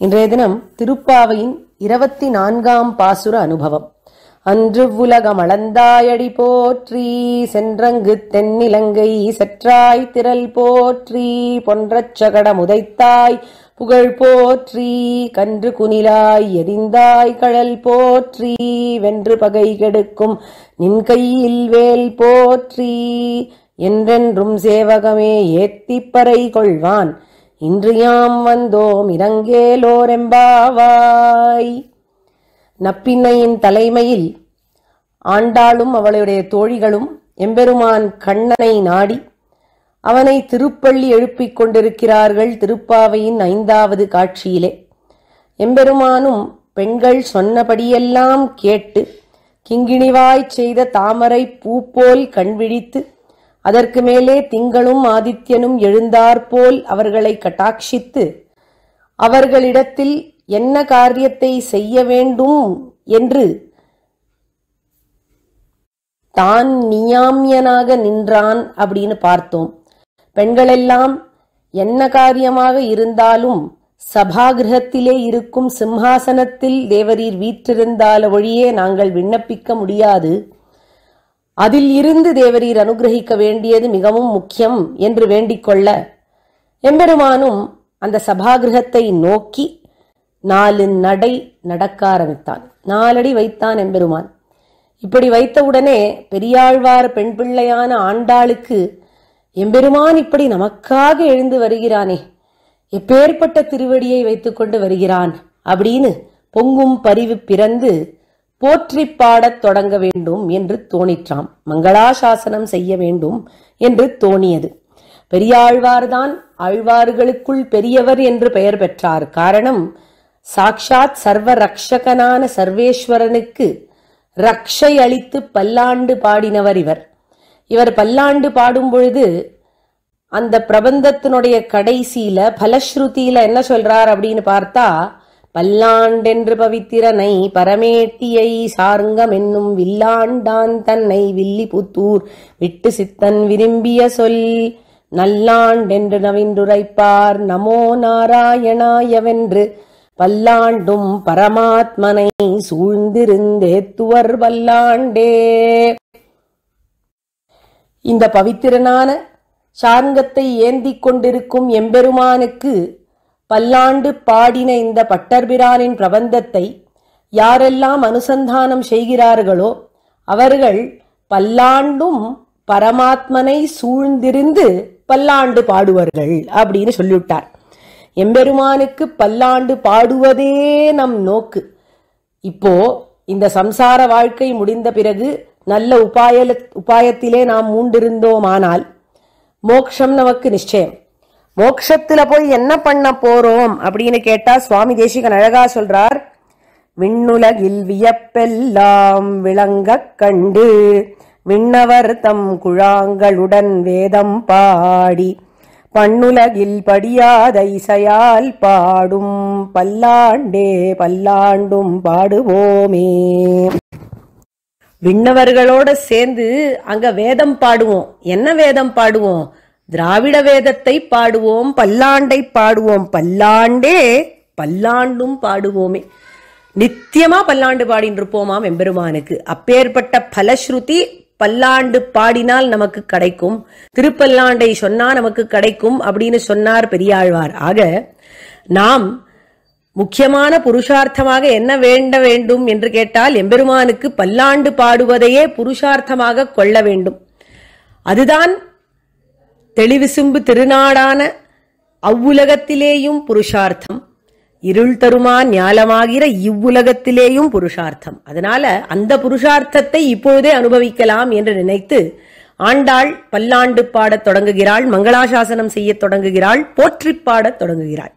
இன்றைய தினம் திருப்பாவையின் இருபத்தி நான்காம் பாசுர அனுபவம். அன்று உலகம் அளந்தாயடி போற்றி சென்றங்கு தென்னிலங்கை சற்றாய் திரள் போற்றி பொன்றச் சகடம் உதைத்தாய் புகழ் போற்றி கன்று குனிலாய் எரிந்தாய் கழல் போற்றி வென்று பகை கெடுக்கும் நின் கையில் வேல் போற்றி என்றென்றும் சேவகமே ஏத்திப்பறை கொள்வான். இன்றியாம் வந்தோம் இரங்கேலோரெம்பாவாய் நப்பின்னையின் தலைமையில் ஆண்டாளும் அவளுடைய தோழிகளும் எம்பெருமான் கண்ணனை நாடி அவனை திருப்பள்ளி எழுப்பிக் கொண்டிருக்கிறார்கள் திருப்பாவையின் ஐந்தாவது காட்சியிலே. எம்பெருமானும் பெண்கள் சொன்னபடியெல்லாம் கேட்டு கிங்கிணிவாய்ச் செய்த தாமரை பூ போல் கண்விழித்து அதற்கு மேலே திங்களும் ஆதித்யனும் எழுந்தாற்போல் அவர்களை கட்டாட்சித்து அவர்களிடத்தில் என்ன காரியத்தை செய்ய வேண்டும் என்று தான் நியாமியனாக நின்றான் அப்படின்னு பார்த்தோம். பெண்களெல்லாம் என்ன காரியமாக இருந்தாலும் சபாகிரகத்திலே இருக்கும் சிம்ஹாசனத்தில் தேவரீர் வீற்றிருந்தால் ஒழியே நாங்கள் விண்ணப்பிக்க முடியாது. அதில் இருந்து தேவரீர் அனுகிரகிக்க வேண்டியது மிகவும் முக்கியம் என்று வேண்டிக்கொள்ள எம்பெருமானும் அந்த சபாகிரகத்தை நோக்கி நாலு நடை நடக்க ஆரம்பித்தான். நாலடி வைத்தான் எம்பெருமான். இப்படி வைத்தவுடனே பெரியாழ்வார் பெண் பிள்ளையான ஆண்டாளுக்கு எம்பெருமான் இப்படி நமக்காக எழுந்து வருகிறானே எப்பேற்பட்ட திருவடியை வைத்துக்கொண்டு வருகிறான் அப்படின்னு பொங்கும் பரிவு பிறந்து போற்றி பாடத் தொடங்க வேண்டும் என்று தோணிற்றாம். மங்களாசாசனம் செய்ய வேண்டும் என்று தோணியது. பெரியாழ்வார்தான் ஆழ்வார்களுக்குள் பெரியவர் என்று பெயர் பெற்றார். காரணம் சாக்ஷாத் சர்வ ரக்ஷகனான சர்வேஸ்வரனுக்கு ரக்ஷை அளித்து பல்லாண்டு பாடினவர் இவர். இவர் பல்லாண்டு பாடும் பொழுது அந்த பிரபந்தத்தினுடைய கடைசியில பலஸ்ருதியில என்ன சொல்றார் அப்படின்னு பார்த்தா பல்லாண்டென்று பவித்திரனை பரமேட்டியை சார்ங்கம் என்னும் வில்லாண்டான் தன்னை வில்லி புத்தூர் விட்டு சித்தன் விரும்பிய சொல். நல்லாண்டென்று நவின்றுரைப்பார் நமோ நாராயணாயவென்று பல்லாண்டும் பரமாத்மனை சூழ்ந்திருந்தேத்துவர் வல்லாண்டே இந்த பவித்திரனான சார்ங்கத்தை ஏந்திக் கொண்டிருக்கும் எம்பெருமானுக்கு பல்லாண்டு பாடின இந்த பட்டர்பிரானின் பிரபந்தத்தை யாரெல்லாம் அனுசந்தானம் செய்கிறார்களோ அவர்கள் பல்லாண்டும் பரமாத்மனை சூழ்ந்திருந்து பல்லாண்டு பாடுவார்கள் அப்படின்னு சொல்லிவிட்டார். எம்பெருமானுக்கு பல்லாண்டு பாடுவதே நம் நோக்கு. இப்போ இந்த சம்சார வாழ்க்கை முடிந்த பிறகு நல்ல உபாய உபாயத்திலே நாம் மூண்டிருந்தோமானால் மோக்ஷம் நமக்கு நிச்சயம். மோக்ஷத்துல போய் என்ன பண்ண போறோம் அப்படின்னு கேட்டா சுவாமி தேசிகன் அழகா சொல்றார். விண்ணுலகில் வியப்பெல்லாம் விளங்க கண்டு விண்ணவர் தம் குழாங்களுடன் வேதம் பாடி பண்ணுலகில் படியாத இசையால் பாடும் பல்லாண்டே பல்லாண்டும் பாடுவோமே. விண்ணவர்களோட சேர்ந்து அங்க வேதம் பாடுவோம். என்ன வேதம் பாடுவோம்? திராவிட வேதத்தை பாடுவோம் பல்லாண்டை பாடுவோம். பல்லாண்டே பல்லாண்டும் பாடுவோமே. நித்தியமா பல்லாண்டு பாடின்னு இருப்போமாம் எம்பெருமானுக்கு. அப்பேற்பட்ட பலஸ்ருதி பல்லாண்டு பாடினால் நமக்கு கிடைக்கும். திருப்பல்லாண்டை சொன்னா நமக்கு கிடைக்கும் அப்படின்னு சொன்னார் பெரியாழ்வார். ஆக நாம் முக்கியமான புருஷார்த்தமாக என்ன வேண்ட வேண்டும் என்று கேட்டால் எம்பெருமானுக்கு பல்லாண்டு பாடுவதையே புருஷார்த்தமாக கொள்ள வேண்டும். அதுதான் தெளிவிசும்பு திருநாடான அவ்வுலகத்திலேயும் புருஷார்த்தம். இருள் தருமா ஞாலமாகிற இவ்வுலகத்திலேயும் புருஷார்த்தம். அதனால அந்த புருஷார்த்தத்தை இப்பொழுதே அனுபவிக்கலாம் என்று நினைத்து ஆண்டாள் பல்லாண்டு பாடத் தொடங்குகிறாள் மங்களாசாசனம் செய்யத் தொடங்குகிறாள் போற்றிப் பாடத் தொடங்குகிறாள்.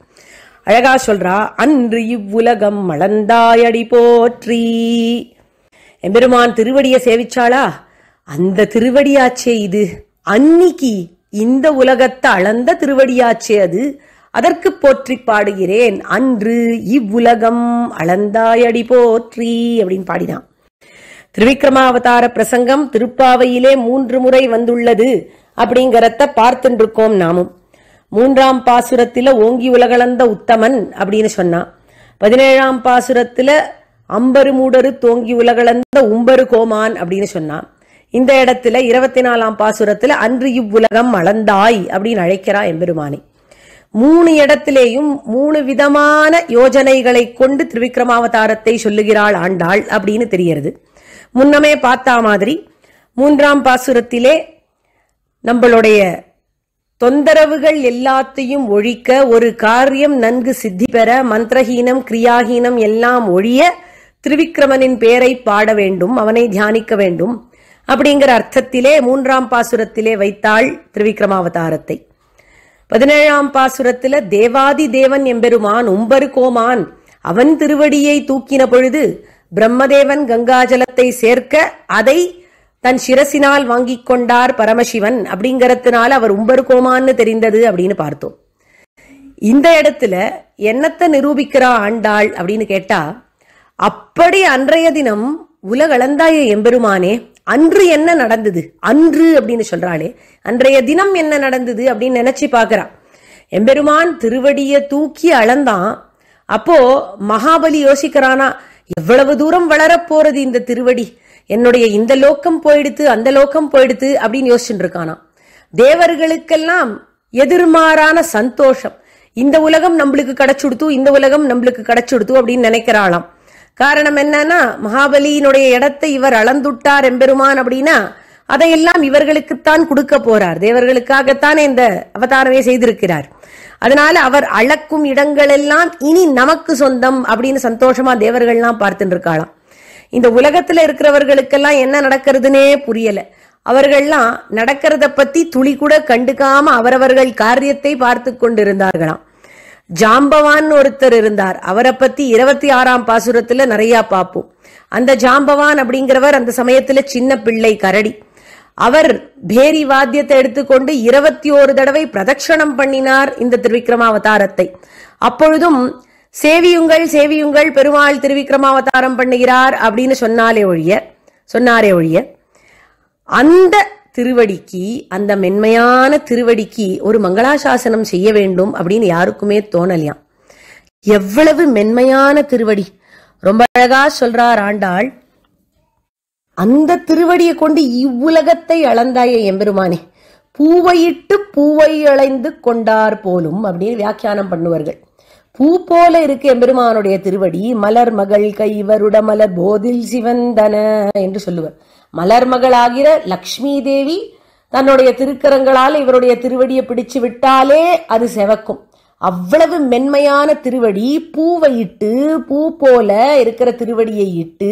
அழகா சொல்றா அன்று இவ்வுலகம் மலர்ந்தாயடி போற்றி. எம்பெருமான் திருவடியை சேவிச்சாளா? அந்த திருவடியாச்சே இது. அன்னிக்கு இந்த உலகத்தை அளந்த திருவடியாச்சே அது. அதற்கு போற்றி பாடுகிறேன். அன்று இவ்வுலகம் அளந்தாயடி போற்றி அப்படின்னு பாடினான். திருவிக்ரமாவதார பிரசங்கம் திருப்பாவையிலே மூன்று முறை வந்துள்ளது அப்படிங்கறத பார்த்துருக்கோம் நாமும். மூன்றாம் பாசுரத்துல ஓங்கி உலகளந்த உத்தமன் அப்படின்னு சொன்னான். பதினேழாம் பாசுரத்துல அம்பரு மூடரு தோங்கி உலகளந்த உம்பரு கோமான் அப்படின்னு சொன்னான். இந்த இடத்துல இருபத்தி நாலாம் பாசுரத்துல அன்று இவ்வுலகம் அளந்தாய் அப்படின்னு அழைக்கிறா எம்பெருமானை. மூணு இடத்திலேயும் மூணு விதமான யோஜனைகளை கொண்டு திருவிக்ரமாவதாரத்தை சொல்லுகிறாள் ஆண்டாள் அப்படின்னு தெரியறது முன்னமே பார்த்தா மாதிரி மூன்றாம் பாசுரத்திலே நம்மளுடைய தொந்தரவுகள் எல்லாத்தையும் ஒழிக்க ஒரு காரியம் நன்கு சித்தி பெற மந்திரஹீனம் கிரியாஹீனம் எல்லாம் ஒழிய திருவிக்கிரமனின் பெயரை பாட வேண்டும் அவனை தியானிக்க வேண்டும். அப்படிங்கிற அர்த்தத்திலே மூன்றாம் பாசுரத்திலே வைத்தாள் திருவிக்ரமாவதாரத்தை. பதினேழாம் பாசுரத்துல தேவாதி தேவன் எம்பெருமான் உம்பரு கோமான் அவன் திருவடியை தூக்கின பொழுது பிரம்மதேவன் கங்காஜலத்தை சேர்க்க அதை தன் சிரசினால் வாங்கிக் கொண்டார் பரமசிவன். அப்படிங்கறதுனால அவர் உம்பரு கோமான்னு தெரிந்தது அப்படின்னு பார்த்தோம். இந்த இடத்துல என்னத்தை நிரூபிக்கிறா ஆண்டாள் அப்படின்னு கேட்டா அப்படி அன்றைய தினம் உலகளந்தாய எம்பெருமானே அன்று என்ன நடந்தது? அன்று அப்படின்னு சொல்றாளே. அன்றைய தினம் என்ன நடந்தது அப்படின்னு நினைச்சு பாக்குறா எம்பெருமான் திருவடிய தூக்கி அளந்தான். அப்போ மகாபலி யோசிக்கிறானா எவ்வளவு தூரம் வளரப் போறது இந்த திருவடி? என்னுடைய இந்த லோக்கம் போயிடுத்து அந்த லோக்கம் போயிடுத்து அப்படின்னு யோசிச்சுட்டு இருக்கானா தேவர்களுக்கெல்லாம் எதிர்மாறான சந்தோஷம். இந்த உலகம் நம்மளுக்கு கிடைச்சுடுத்து இந்த உலகம் நம்மளுக்கு கிடைச்சுடுத்து அப்படின்னு நினைக்கிறாளாம். காரணம் என்னன்னா மகாபலியினுடைய இடத்தை இவர் அளந்துட்டார் எம்பெருமான் அப்படின்னா அதையெல்லாம் இவர்களுக்குத்தான் கொடுக்க போறார். தேவர்களுக்காகத்தானே இந்த அவதாரமே செய்திருக்கிறார். அதனால அவர் அளக்கும் இடங்கள் எல்லாம் இனி நமக்கு சொந்தம் அப்படின்னு சந்தோஷமா தேவர்கள்லாம் பார்த்துட்டு இருக்காளாம் இந்த உலகத்துல இருக்கிறவர்களுக்கெல்லாம் என்ன நடக்கிறதுனே புரியல. அவர்கள்லாம் நடக்கிறத பத்தி துளி கூட கண்டுக்காம அவரவர்கள் காரியத்தை பார்த்து கொண்டிருந்தார்களாம். ஜாம்பவான் ஒருத்தர் இருந்தார். அவரை பத்தி இருபத்தி ஆறாம் பாசுரத்துல நிறைய பார்ப்போம் அந்த ஜாம்பவான் அப்படிங்கிறவர் அந்த சமயத்துல சின்ன பிள்ளை கரடி. அவர் பேரி வாத்தியத்தை எடுத்துக்கொண்டு இருபத்தி ஓரு தடவை பிரதட்சணம் பண்ணினார் இந்த திருவிக்ரமாவதாரத்தை அப்பொழுதும் சேவியுங்கள் சேவியுங்கள் பெருமாள் திருவிக்ரமாவதாரம் பண்ணுகிறார் அப்படின்னு சொன்னாலே ஒழிய சொன்னாரே ஒழிய அந்த திருவடிக்கு அந்த மென்மையான திருவடிக்கு ஒரு மங்களாசாசனம் செய்ய வேண்டும் அப்படின்னு யாருக்குமே தோணலையாம். எவ்வளவு மென்மையான திருவடி. ரொம்ப அழகா சொல்றார் ஆண்டாள் அந்த திருவடியை கொண்டு இவ்வுலகத்தை அளந்தாய எம்பெருமானே. பூவையிட்டு பூவை அளைந்து கொண்டார் போலும் அப்படின்னு வியாக்கியானம் பண்ணுவார்கள். பூ போல இருக்கு எம்பெருமானுடைய திருவடி. மலர் மகள் கைவருட மலர் போதில் சிவந்தன என்று சொல்லுவர். மலர் மகளாகிற லக்ஷ்மி தேவி தன்னுடைய திருக்கரங்களால் இவருடைய திருவடியை பிடிச்சு விட்டாலே அது செவக்கும். அவ்வளவு மென்மையான திருவடி பூவை இட்டு பூ போல இருக்கிற திருவடியை இட்டு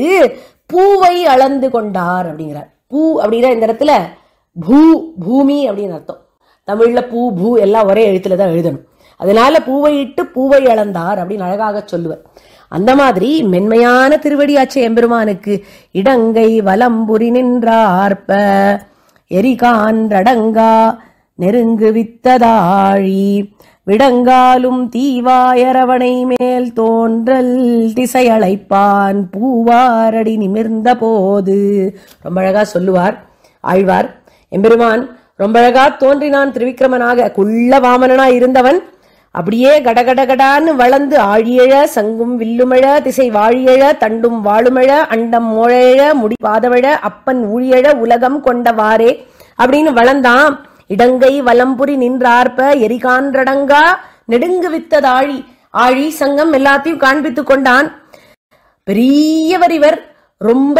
பூவை அளந்து கொண்டார் அப்படிங்கிறார். பூ அப்படிங்கிற இந்த இடத்துல பூ பூமி அப்படின்னு அர்த்தம். தமிழ்ல பூ பூ எல்லாம் ஒரே எழுத்துல தான் எழுதணும். அதனால பூவை இட்டு பூவை அளந்தார் அப்படின்னு அழகாக சொல்லுவர். அந்த மாதிரி மென்மையான திருவடியாச்ச எம்பெருமானுக்கு இடங்கை வலம்புரி நின்றார்ப்ப. எரிகான்றடங்கா நெருங்கு வித்ததாழி. விடங்காலும் தீவாயரவணை மேல் தோன்றல் திசையழைப்பான் பூவாரடி நிமிர்ந்த போது ரொம்ப அழகா சொல்லுவார் ஆழ்வார். எம்பெருமான் ரொம்ப அழகா தோன்றினான் திருவிக்கிரமனாக. குள்ள வாமனனா இருந்தவன் அப்படியே கடகடகடான்னு வளர்ந்து ஆழியழ சங்கும் வில்லுமழ திசை வாழியழ தண்டும் வாழுமழ அண்டம் மோழழ முடி பாதவழ அப்பன் ஊழியழ உலகம் கொண்டவாறே அப்படின்னு வளர்ந்தான். இடங்கை வலம்புரி நின்றார்ப்ப எரிகான்றடங்கா நெடுங்கு வித்ததாழி ஆழி. ஆழி சங்கம் எல்லாத்தையும் காண்பித்து கொண்டான். பெரியவர் இவர் ரொம்ப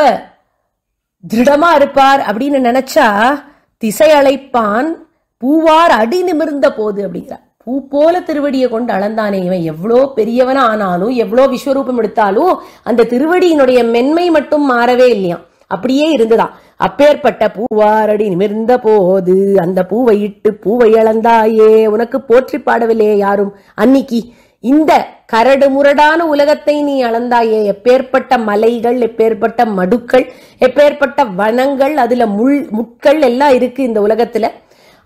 திருடமா இருப்பார் அப்படின்னு நினைச்சா திசை அழைப்பான் பூவார் அடி நிமிர்ந்த போது அப்படிங்கிறார். பூ போல திருவடியை கொண்டு அளந்தானே இவன். எவ்வளோ பெரியவனா ஆனாலும் எவ்வளோ விஸ்வரூபம் எடுத்தாலும் அந்த திருவடியினுடைய மென்மை மட்டும் மாறவே இல்லையாம். அப்படியே இருந்ததாம் அப்பேற்பட்ட பூவாரடி நிமிர்ந்த போது அந்த பூவை இட்டு பூவை அளந்தாயே உனக்கு போற்றி பாடவில்லையே யாரும்? அன்னிக்கு இந்த கரடு முரடான உலகத்தை நீ அளந்தாயே. எப்பேற்பட்ட மலைகள் எப்பேற்பட்ட மடுக்கள் எப்பேற்பட்ட வனங்கள் அதுல முள் முட்கள் எல்லாம் இருக்கு இந்த உலகத்துல.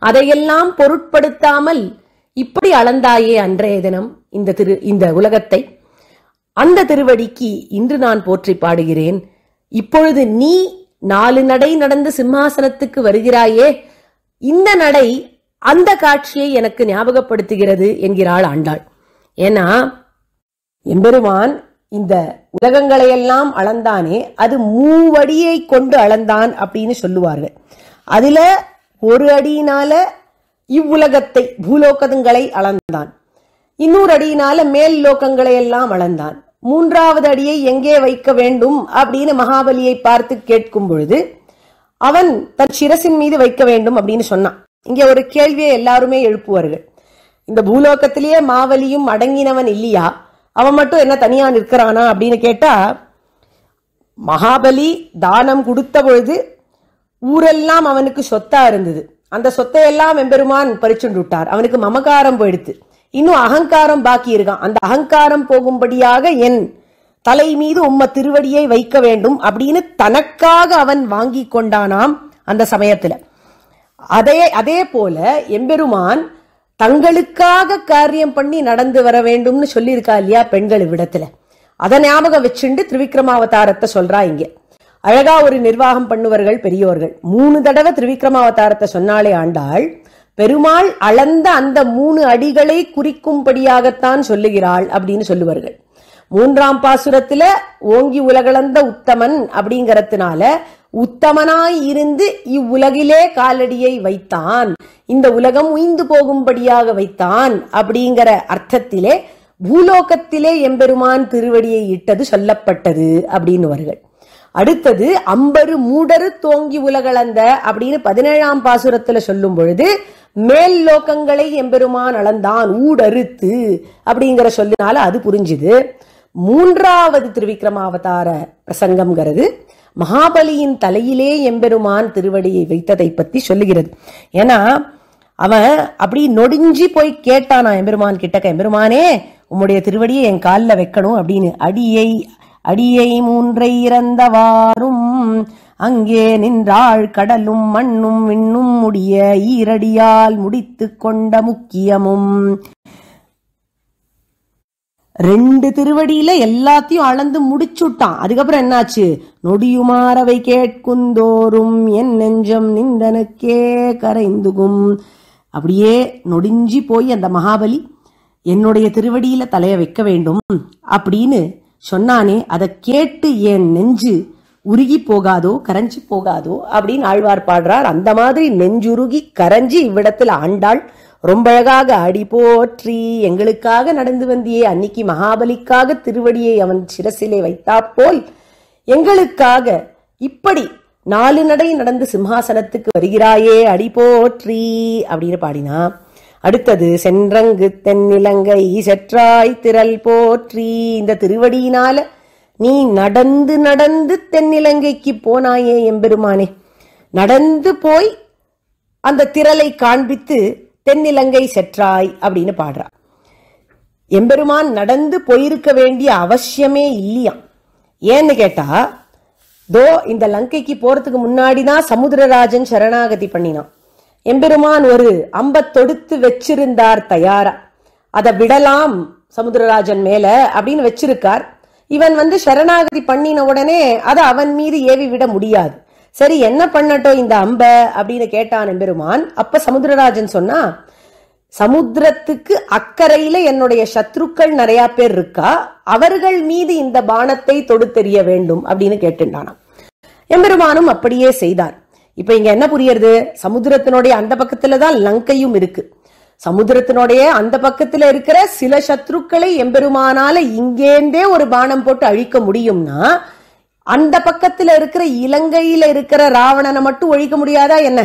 அதையெல்லாம் பொருட்படுத்தாமல் இப்படி அளந்தாயே அன்றைய தினம் இந்த திரு இந்த உலகத்தை. அந்த திருவடிக்கு இன்று நான் போற்றி பாடுகிறேன். இப்பொழுது நீ நாலு நடை நடந்து சிம்மாசனத்துக்கு வருகிறாயே இந்த நடை அந்த காட்சியை எனக்கு ஞாபகப்படுத்துகிறது என்கிறாள் ஆண்டாள். ஏன்னா எம்பெருமான் இந்த உலகங்களையெல்லாம் அளந்தானே அது மூவடியை கொண்டு அளந்தான் அப்படின்னு சொல்லுவார்கள். அதுல ஒரு அடியினால இவ்வுலகத்தை பூலோகங்களை அளந்தான். இன்னொரு அடியினால மேல் லோகங்களை எல்லாம் அளந்தான். மூன்றாவது அடியை எங்கே வைக்க வேண்டும் அப்படின்னு மகாபலியை பார்த்து கேட்கும் பொழுது அவன் தன் சிரசின் மீது வைக்க வேண்டும் அப்படின்னு சொன்னான். இங்க ஒரு கேள்வியை எல்லாருமே எழுப்புவார்கள். இந்த பூலோகத்திலேயே மாவலியும் அடங்கினவன் இல்லையா? அவன் மட்டும் என்ன தனியா நிற்கிறானா அப்படின்னு கேட்டா மகாபலி தானம் கொடுத்த பொழுது ஊரெல்லாம் அவனுக்கு சொத்தா இருந்தது. அந்த சொத்தை எல்லாம் எம்பெருமான் பறிச்சுண்டு விட்டார் அவனுக்கு மமகாரம் போயிடுத்து. இன்னும் அகங்காரம் பாக்கி இருக்கான். அந்த அகங்காரம் போகும்படியாக என் தலை மீது உம்ம திருவடியை வைக்க வேண்டும் அப்படின்னு தனக்காக அவன் வாங்கி கொண்டானாம் அந்த சமயத்துல. அதே அதே போல எம்பெருமான் தங்களுக்காக காரியம் பண்ணி நடந்து வர வேண்டும்னு சொல்லியிருக்கா இல்லையா பெண்கள் விடத்துல அதை ஞாபகம் வச்சுண்டு திருவிக்ரமாவதாரத்தை சொல்றா இங்கே. அழகா ஒரு நிர்வாகம் பண்ணுவர்கள் பெரியோர்கள். மூணு தடவை திரிவிக்ரமாவதாரத்தை சொன்னாலே ஆண்டாள். பெருமாள் அளந்த அந்த மூணு அடிகளை குறிக்கும்படியாகத்தான் சொல்லுகிறாள் அப்படின்னு சொல்லுவார்கள். மூன்றாம் பாசுரத்துல ஓங்கி உலகளந்த உத்தமன் அப்படிங்கறதுனால உத்தமனாய் இருந்து இவ்வுலகிலே காலடியை வைத்தான். இந்த உலகம் உய்ந்து போகும்படியாக வைத்தான் அப்படிங்கிற அர்த்தத்திலே பூலோகத்திலே எம்பெருமான் திருவடியை இட்டது சொல்லப்பட்டது அப்படின்னு வருகள். அடுத்தது அம்பரு மூடரு தோங்கி உலகளந்த அப்படின்னு பதினேழாம் பாசுரத்துல சொல்லும் பொழுது மேல் லோக்கங்களை எம்பெருமான் அளந்தான் ஊடறுத்து அப்படிங்கிற சொல்லினால அது புரிஞ்சுது. மூன்றாவது திருவிக்ரமாவதார பிரசங்கம்ங்கிறது மகாபலியின் தலையிலே எம்பெருமான் திருவடியை வைத்ததை பத்தி சொல்லுகிறது. ஏன்னா அவன் அப்படி நொடிஞ்சி போய் கேட்டானா எம்பெருமான் கிட்டக்க எம்பெருமானே உம்முடைய திருவடியை என் காலில் வைக்கணும் அப்படின்னு அடியை அடியை மூன்றை இறந்தவாறும் அங்கே நின்றாள் கடலும் மண்ணும் விண்ணும் முடிய ஈரடியால் முடித்து கொண்ட முக்கியமும். ரெண்டு திருவடியில எல்லாத்தையும் அளந்து முடிச்சுட்டான். அதுக்கப்புறம் என்னாச்சு? நொடியுமாறவை கேட்குந்தோறும் என் நெஞ்சம் நிந்தனுக்கே கரைந்துகும். அப்படியே நொடிஞ்சி போய் அந்த மகாபலி என்னுடைய திருவடியில தலைய வைக்க வேண்டும் அப்படின்னு சொன்னானே அதை கேட்டு என் நெஞ்சு உருகி போகாதோ கரைஞ்சி போகாதோ? அப்படின்னு ஆழ்வார் பாடுறார். அந்த மாதிரி நெஞ்சுருகி கரைஞ்சி இவ்விடத்தில் ஆண்டாள். ரொம்ப அழகாக அடி போற்றி எங்களுக்காக நடந்து வந்தியே அன்னைக்கு மகாபலிக்காக திருவடியை அவன் சிரசிலே வைத்தா போல் எங்களுக்காக இப்படி நாலு நடை நடந்து சிம்ஹாசனத்துக்கு வருகிறாயே அடி போற்றி அப்படின்னு பாடினா அடுத்தது சென்றங்கு தென்னிலங்கை செற்றாய் திரள் போற்றி. இந்த திருவடியினால நீ நடந்து நடந்து தென்னிலங்கைக்கு போனாயே எம்பெருமானே. நடந்து போய் அந்த திரளை காண்பித்து தென்னிலங்கை செற்றாய் அப்படின்னு பாடுறா. எம்பெருமான் நடந்து போயிருக்க வேண்டிய அவசியமே இல்லையாம் ஏன்னு கேட்டா தோ இந்த லங்கைக்கு போறதுக்கு முன்னாடிதான் சமுத்திரராஜன் சரணாகதி பண்ணினான். எம்பெருமான் ஒரு அம்ப தொடுத்து வச்சிருந்தார் தயாரா. அதை விடலாம் சமுத்திரராஜன் மேல அப்படின்னு வச்சிருக்கார். இவன் வந்து சரணாகதி பண்ணின உடனே அதை அவன் மீது ஏவி விட முடியாது. சரி என்ன பண்ணட்டும் இந்த அம்ப அப்படின்னு கேட்டான் எம்பெருமான். அப்ப சமுத்திரராஜன் சொன்னா சமுத்திரத்துக்கு அக்கறையில என்னுடைய சத்ருக்கள் நிறைய பேர் இருக்கா? அவர்கள் மீது இந்த பானத்தை தொடுத்தெறிய வேண்டும் அப்படின்னு கேட்டுட்டானாம் எம்பெருமானும் அப்படியே செய்தார். இப்ப இங்க என்ன புரியறது? சமுத்திரத்தினுடைய அந்த பக்கத்துல தான் லங்கையும் இருக்கு. சமுத்திரத்தினுடைய அந்த பக்கத்துல இருக்கிற சில சத்ருக்களை எம்பெருமானால இங்கேந்தே ஒரு பானம் போட்டு அழிக்க முடியும்னா அந்த பக்கத்துல இருக்கிற இலங்கையில இருக்கிற ராவணனை மட்டும் ஒழிக்க முடியாதா என்ன?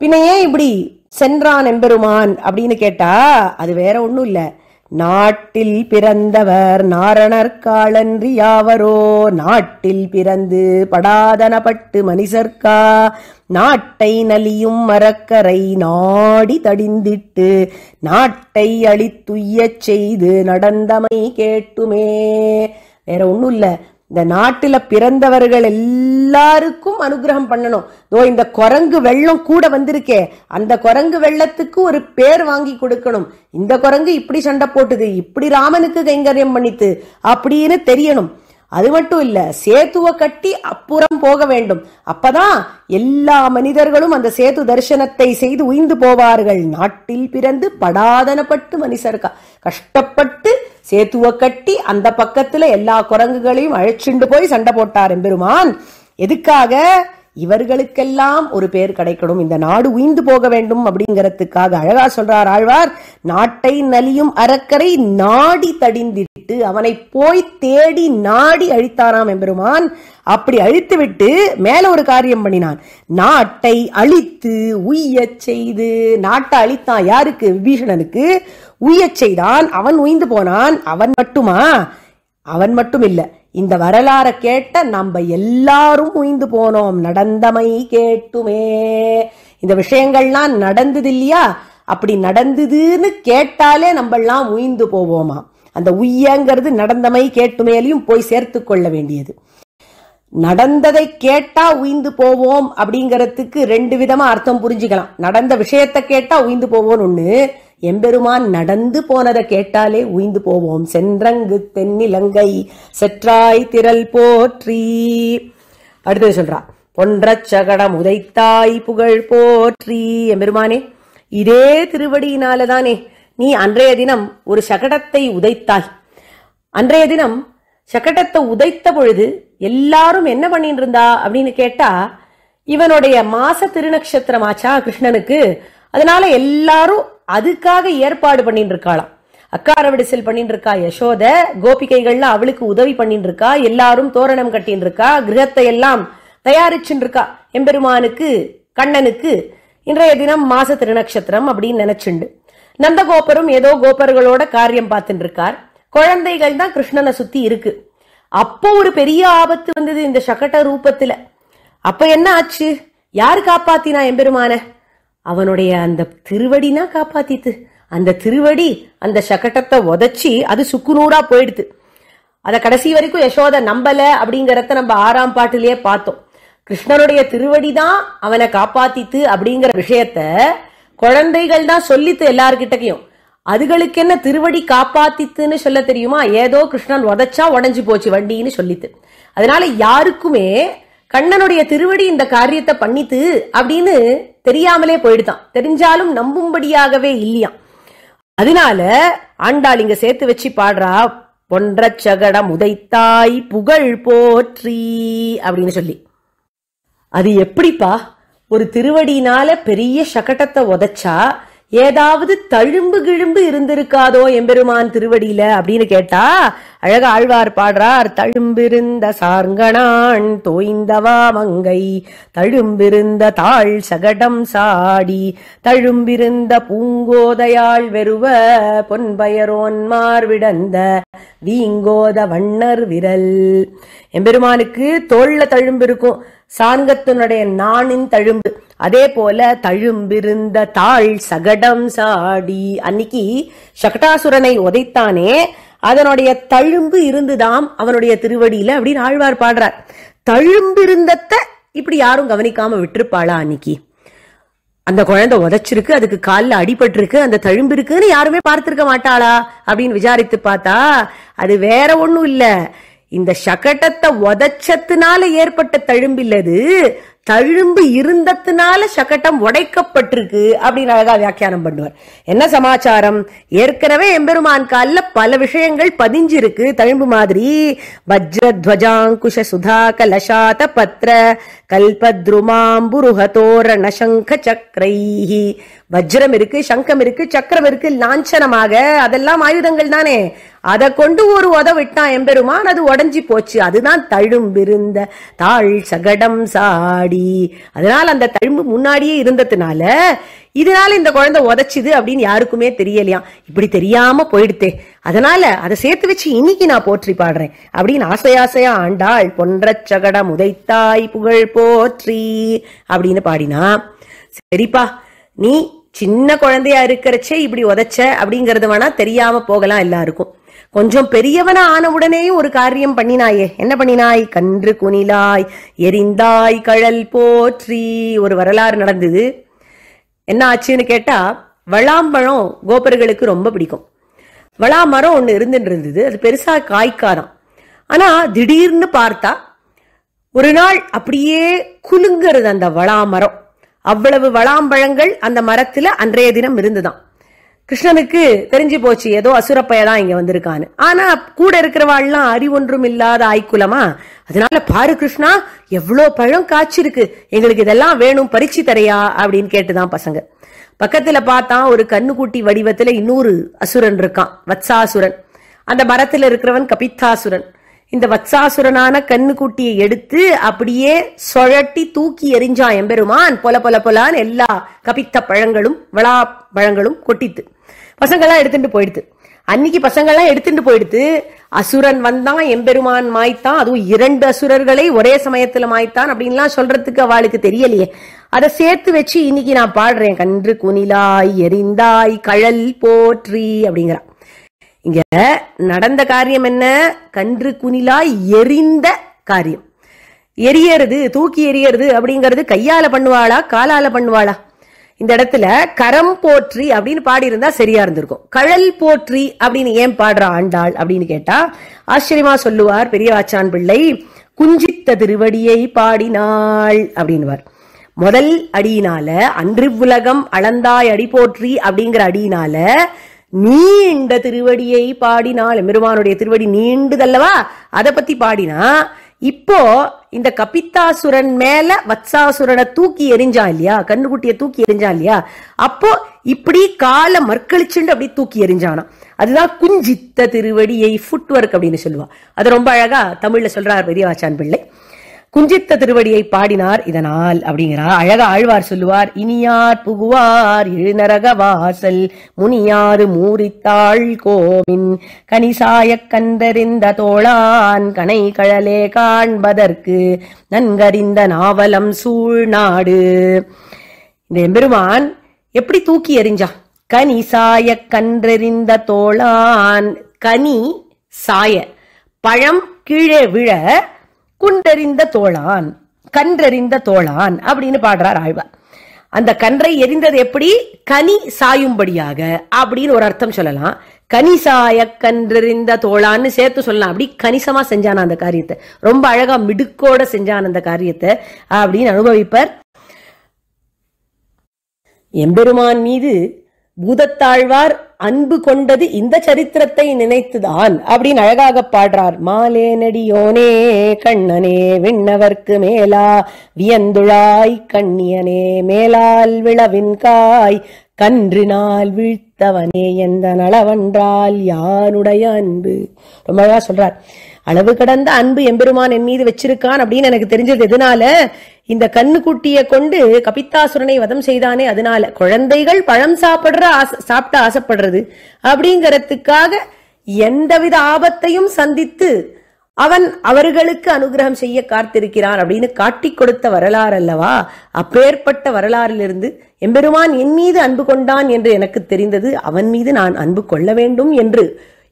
பின்ன ஏன் இப்படி சென்றான் எம்பெருமான் அப்படின்னு கேட்டா அது வேற ஒண்ணும் இல்லை. நாட்டில் பிறந்தவர் நாரணர்காலன்றி யாவரோ? நாட்டில் பிறந்து படாதனப்பட்டு மனிசர்க்கா நாட்டை நலியும் மரக்கரை நாடி தடிந்திட்டு நாட்டை அழித்துய்யச் செய்து நடந்தமை கேட்டுமே. வேற ஒண்ணும் இல்ல இந்த நாட்டுல பிறந்தவர்கள் எல்லாருக்கும் அனுகிரகம் பண்ணணும். தோ இந்த குரங்கு வெள்ளம் கூட வந்திருக்கே. அந்த குரங்கு வெள்ளத்துக்கு ஒரு பேர் வாங்கி கொடுக்கணும். இந்த குரங்கு இப்படி சண்டை போட்டுது இப்படி ராமனுக்கு கைங்கரியம் பண்ணித்து அப்படின்னு தெரியணும். அது மட்டும் இல்ல சேத்துவ கட்டி அப்புறம் போக வேண்டும். அப்பதான் எல்லா மனிதர்களும் அந்த சேது தரிசனத்தை செய்து உயிந்து போவார்கள். நாட்டில் பிறந்து படாதனப்பட்டு மனுஷருக்கா கஷ்டப்பட்டு சேத்துவ கட்டி அந்த பக்கத்துல எல்லா குரங்குகளையும் அழைச்சிண்டு போய் சண்டை போட்டார் எம்பெருமான். எதுக்காக? இவர்களுக்கெல்லாம் ஒரு பேர் கிடைக்கணும். இந்த நாடு உய்ந்து போக வேண்டும் அப்படிங்கிறதுக்காக அழகா சொல்றார் ஆழ்வார் நாட்டை நலியும் அறக்கரை நாடி தடிந்திட்டு அவனை போய் தேடி நாடி அழித்தாராம் எம்பெருமான். அப்படி அழித்து விட்டு மேல ஒரு காரியம் பண்ணினான். நாட்டை அழித்து உய்ய செய்து நாட்டை அழித்தான் யாருக்கு? விபீஷணனுக்கு. உய்ய செய்தான். அவன் உய்ந்து போனான். அவன் மட்டுமா? அவன் மட்டும் இல்லை இந்த வரலாற கேட்ட நம்ம எல்லாரும் உய்ந்து போனோம். நடந்தமை கேட்டுமே. இந்த விஷயங்கள்லாம் நடந்தது இல்லையா? அப்படி நடந்ததுன்னு கேட்டாலே நம்மெல்லாம் உய்ந்து போவோமா? அந்த உய்யங்கிறது நடந்தமை கேட்டுமேலையும் போய் சேர்த்து கொள்ள வேண்டியது. நடந்ததை கேட்டா உய்ந்து போவோம் அப்படிங்கறதுக்கு ரெண்டு விதமா அர்த்தம் புரிஞ்சுக்கலாம். நடந்த விஷயத்தை கேட்டா உய்ந்து போவோம்னு ஒண்ணு எம்பெருமான் நடந்து போனதை கேட்டாலே உய்ந்து போவோம். சென்றங்கு தென்னிலங்கை செற்றாய் திரள் போற்றி. அடுத்தது சொல்றா பொன்றச் சகடம் உதைத்தாய் புகழ் போற்றி. எம்பெருமானே இதே திருவடியினாலதானே நீ அன்றைய தினம் ஒரு சகடத்தை உதைத்தாய். அன்றைய தினம் சகடத்தை உதைத்த பொழுது எல்லாரும் என்ன பண்ணிட்டு இருந்தா? அப்படின்னு கேட்டா இவனுடைய மாச திருநக்ஷத்திரமாச்சா கிருஷ்ணனுக்கு? அதனால எல்லாரும் அதுக்காக ஏற்பாடு பண்ணிட்டு இருக்காளாம் அக்கார விடுசல் பண்ணிட்டு இருக்கா யசோத கோபிகைகள்ல அவளுக்கு உதவி பண்ணிட்டு இருக்கா எல்லாரும் தோரணம் கட்டின்னு இருக்கா கிரகத்தை எல்லாம் தயாரிச்சுட்டு இருக்கா எம்பெருமானுக்கு கண்ணனுக்கு இன்றைய தினம் மாச திருநக்ஷத்திரம் அப்படின்னு நினைச்சுண்டு. நந்தகோபரும் ஏதோ கோபர்களோட காரியம் பார்த்துட்டு இருக்கார் குழந்தைகள் தான் கிருஷ்ணனை சுத்தி இருக்கு. அப்போ ஒரு பெரிய ஆபத்து வந்தது இந்த சகட்ட ரூபத்துல. அப்ப என்ன ஆச்சு? யாரு காப்பாத்தினா எம்பெருமான? அவனுடைய அந்த திருவடினா காப்பாத்தித்து அந்த திருவடி அந்த சகட்டத்தை உதைச்சி அது சுக்குநூறா போயிடுது. அதை கடைசி வரைக்கும் யசோத நம்பல அப்படிங்கறத நம்ம ஆறாம் பாட்டிலேயே பார்த்தோம். கிருஷ்ணனுடைய திருவடி தான் அவனை காப்பாத்தித்து அப்படிங்கிற விஷயத்த குழந்தைகள் தான் சொல்லித்து எல்லார்கிட்டக்கையும் அதுகளுக்கு என்ன திருவடி காப்பாத்தித்துன்னு சொல்ல தெரியுமா? ஏதோ கிருஷ்ணன் உதைச்சா உடஞ்சு போச்சு வண்டின்னு சொல்லித்து. அதனால யாருக்குமே கண்ணனுடைய திருவடி இந்த காரியத்தை பண்ணித்து அப்படின்னு தெரியாமலே போயிடுதான். தெரிஞ்சாலும் நம்பும்படியாகவே இல்லையாம். அதனால ஆண்டாள் இங்க சேர்த்து வச்சு பாடுறா பொன்றச் சகடம் உதைத்தாய் புகழ் போற்றி அப்படின்னு சொல்லி. அது எப்படிப்பா? ஒரு திருவடினால பெரிய சகட்டத்தை உதைச்சா ஏதாவது தழும்பு கிழும்பு இருந்திருக்காதோ எம்பெருமான் திருவடியில அப்படின்னு கேட்டா அழகா ஆழ்வார் பாடுறார் தழும்பிருந்த சார்கணான் தோய்ந்தவா மங்கை தழும்பிருந்த தாழ் சகடம் சாடி தழும்பிருந்த பூங்கோதையாள் வெறுவ பொன்பயரோன்மார் விடந்த வீங்கோத வண்ணர் விரல். எம்பெருமானுக்கு தோல்ல தழும்பு இருக்கும். சாங்கத்தினுடைய நாணின் தழும்பு. அதே போல தழும்பிருந்த தாழ் சகடம் சாடி அன்னைக்கு சகடாசுரனை உதைத்தானே அதனுடைய தழும்பு இருந்துதாம் அவனுடைய திருவடியில அப்படின்னு ஆழ்வார் பாடுறார். தழும்பிருந்தத்த இப்படி யாரும் கவனிக்காம விட்டுருப்பாளா அன்னைக்கு? அந்த குழந்தை உதைச்சிருக்கு அதுக்கு கால்ல அடிபட்டிருக்கு அந்த தழும்பு இருக்குன்னு யாருமே பார்த்திருக்க மாட்டாளா அப்படின்னு விசாரித்து பார்த்தா அது வேற ஒண்ணும் இல்ல. இந்த சகட்டத்தை உதச்சத்துனால ஏற்பட்ட தழும்பில்லது தழும்பு இருந்ததுனால சகட்டம் உடைக்கப்பட்டிருக்கு அப்படின்னு அழகா வியாக்கியானம் பண்ணுவார். என்ன சமாச்சாரம்? ஏற்கனவே எம்பெருமான் கால்ல பல விஷயங்கள் பதிஞ்சிருக்கு. தழும்பு மாதிரி வஜ்ரத்வஜாங்குஷ சுதா கலசாத பத்ர கல்பத்ருமாம்புருஹதோரண சங்க சக்கரைஹி வஜ்ரம் இருக்கு சங்கம் இருக்கு சக்கரம் இருக்கு லாஞ்சனமாக. அதெல்லாம் ஆயுதங்கள் தானே. அதை கொண்டு ஒரு உத விட்டான் எம்பெருமான் அது உடஞ்சி போச்சு. அதுதான் தழும்பிருந்த தாழ் சகடம் சாடி. அதனால அந்த தழும்பு முன்னாடியே இருந்ததுனால இதனால இந்த குழந்தை உதைச்சுது அப்படின்னு யாருக்குமே தெரியலையாம். இப்படி தெரியாம போயிடுத்தே. அதனால அதை சேர்த்து வச்சு இன்னைக்கு நான் போற்றி பாடுறேன். அப்படின்னு ஆசை ஆசையா ஆண்டாள் பொன்ற சகடம் உதைத்தாய் புகழ் போற்றி அப்படின்னு பாடினா சரிப்பா நீ சின்ன குழந்தையா இருக்கிறச்சே இப்படி உதைச்ச அப்படிங்கறது வேணா தெரியாம போகலாம் எல்லாருக்கும். கொஞ்சம் பெரியவன ஆன உடனேயும் ஒரு காரியம் பண்ணினாயே. என்ன பண்ணினாய்? கன்று குனிலாய் எரிந்தாய் கழல் போற்றி. ஒரு வரலாறு நடந்தது. என்ன ஆச்சுன்னு கேட்டா வளாம்பழம் கோபர்களுக்கு ரொம்ப பிடிக்கும். வளாமரம் ஒண்ணு இருந்துட்டு இருந்தது அது பெருசா காய்க்காதான் ஆனா திடீர்னு பார்த்தா ஒரு நாள் அப்படியே குலுங்கிறது அந்த வளா மரம் அவ்வளவு வளாம்பழங்கள் அந்த மரத்துல அன்றைய தினம் இருந்துதான் கிருஷ்ணனுக்கு தெரிஞ்சு போச்சு ஏதோ அசுரப்பயதான் இங்க வந்திருக்கான்னு. ஆனா கூட இருக்கிறவாள்லாம் அறிவொன்றும் இல்லாத ஆய்க்குலமா? அதனால பாரு கிருஷ்ணா எவ்வளோ பழம் காய்ச்சிருக்கு. எங்களுக்கு இதெல்லாம் வேணும் பறிச்சு தரையா? அப்படின்னு கேட்டுதான் பசங்க. பக்கத்துல பார்த்தா ஒரு கண்ணுக்குட்டி வடிவத்துல இன்னொரு அசுரன் இருக்கான் வத்சாசுரன். அந்த மரத்துல இருக்கிறவன் கபித்தாசுரன். இந்த வத்சாசுரனான கண்ணுக்குட்டியை எடுத்து அப்படியே சுழட்டி தூக்கி எரிஞ்சான் எம்பெருமான். பொல பொல பொலான்னு எல்லா கபித்த பழங்களும் வளா பழங்களும் கொட்டித்து. பசங்கள்லாம் எடுத்துட்டு போயிடுது. அன்னைக்கு பசங்கள்லாம் எடுத்துட்டு போயிடுது. அசுரன் வந்தான் எம்பெருமான் மாய்த்தான் அதுவும் இரண்டு அசுரர்களை ஒரே சமயத்துல மாய்த்தான் அப்படின்லாம் சொல்றதுக்கு அவளுக்கு தெரியலையே. அதை சேர்த்து வச்சு இன்னைக்கு நான் பாடுறேன். கன்று குனிலாய் எரிந்தாய் கழல் போற்றி அப்படிங்கிறான் இங்க நடந்த காரியம் என்ன? கன்று குனிலாய் எரிந்த காரியம். எரியறது தூக்கி எரியறது அப்படிங்கிறது கையால பண்ணுவாளா காலால பண்ணுவாளா? இந்த இடத்துல கரம் போற்றி அப்படின்னு பாடியிருந்தா சரியா இருந்திருக்கும். கழல் போற்றி அப்படின்னு ஏன் பாடுற ஆண்டாள் அப்படின்னு கேட்டா ஆச்சரியமா சொல்லுவார் பெரிய ஆச்சான் பிள்ளை குஞ்சித்த திருவடியை பாடினாள் அப்படின்னுவார். முதல் அடியினால அன்று உலகம் அளந்தாய் அடி போற்றி அப்படிங்கிற அடியினால நீண்ட திருவடியை பாடினாள். எம்பெருமானுடைய திருவடி நீண்டுதல்லவா? அதை பத்தி பாடினா இப்போ இந்த கபித்தாசுரன் மேல வத்சாசுரனை தூக்கி எரிஞ்சா இல்லையா? கண்ணுக்குட்டிய தூக்கி எரிஞ்சா இல்லையா? அப்போ இப்படி காலை மற்கழிச்சுண்டு அப்படி தூக்கி எரிஞ்சானா அதுதான் குஞ்சித்த திருவடியை ஃபுட் ஒர்க் அப்படின்னு சொல்லுவா. அது ரொம்ப அழகா தமிழ்ல சொல்றார் பெரியவாச்சான் பிள்ளை. குஞ்சித்த திருவடியை பாடினார் இதனால் அப்படிங்கிறா அழகா ஆழ்வார் சொல்லுவார் இனியார் புகுவார் எழுநரக வாசல் முனியாறு மூரித்தாள் கோவின் கனிசாய கண்டறிந்த தோளான் கனை கழலே காண்பதற்கு நன்கறிந்த நாவலம் சூழ்நாடு இந்த எம்பெருமான் எப்படி தூக்கி எறிஞ்சான்? கனி சாய கன்றெறிந்த தோளான் கனி சாய பழம் கீழே விழ குண்டெறிந்த தோளான் கன்றெறிந்த தோளான் அப்படின்னு பாடுறார் ஆழ்வார். அந்த கன்றை எரிந்தது எப்படி? கனி சாயும்படியாக அப்படின்னு ஒரு அர்த்தம் சொல்லலாம். கனி சாய கன்றெறிந்த தோளான்னு சேர்த்து சொல்லலாம். அப்படி கணிசமா செஞ்சான் அந்த காரியத்தை. ரொம்ப அழகா மிடுக்கோட செஞ்சான் அந்த காரியத்தை அப்படின்னு அனுபவிப்பர். எம்பெருமான் மீது பூதத்தாழ்வார் அன்பு கொண்டது இந்த சரித்திரத்தை நினைத்துதான் அப்படின்னு அழகாக பாடுறார். மாலே நடியோனே கண்ணனே விண்ணவர்க்கு மேலா வியந்துழாய் கண்ணியனே மேலால் விளவின் காய் கன்றினால் வீழ்த்தவனே எந்த நலவன்றால் யானுடைய அன்பு. ரொம்ப அழகா சொல்றார். அளவு கடந்த அன்பு எம்பெருமான் என் மீது வச்சிருக்கான் அப்படின்னு எனக்கு தெரிஞ்சது. எதனால? இந்த கண்ணுக்குட்டிய கொண்டு கபித்தாசுரனை வதம் செய்தானே அதனால குழந்தைகள் பழம் சாப்பிடுற ஆசை சாப்பிட்ட ஆசைப்படுறது. அப்படிங்கறதுக்காக எந்தவித ஆபத்தையும் சந்தித்து அவன் அவர்களுக்கு அனுகிரகம் செய்ய காத்திருக்கிறான் அப்படின்னு காட்டிக் கொடுத்த வரலாறு அல்லவா? அப்பேற்பட்ட வரலாறிலிருந்து எம்பெருமான் என் மீது அன்பு கொண்டான் என்று எனக்கு தெரிந்தது. அவன் மீது நான் அன்பு கொள்ள வேண்டும் என்று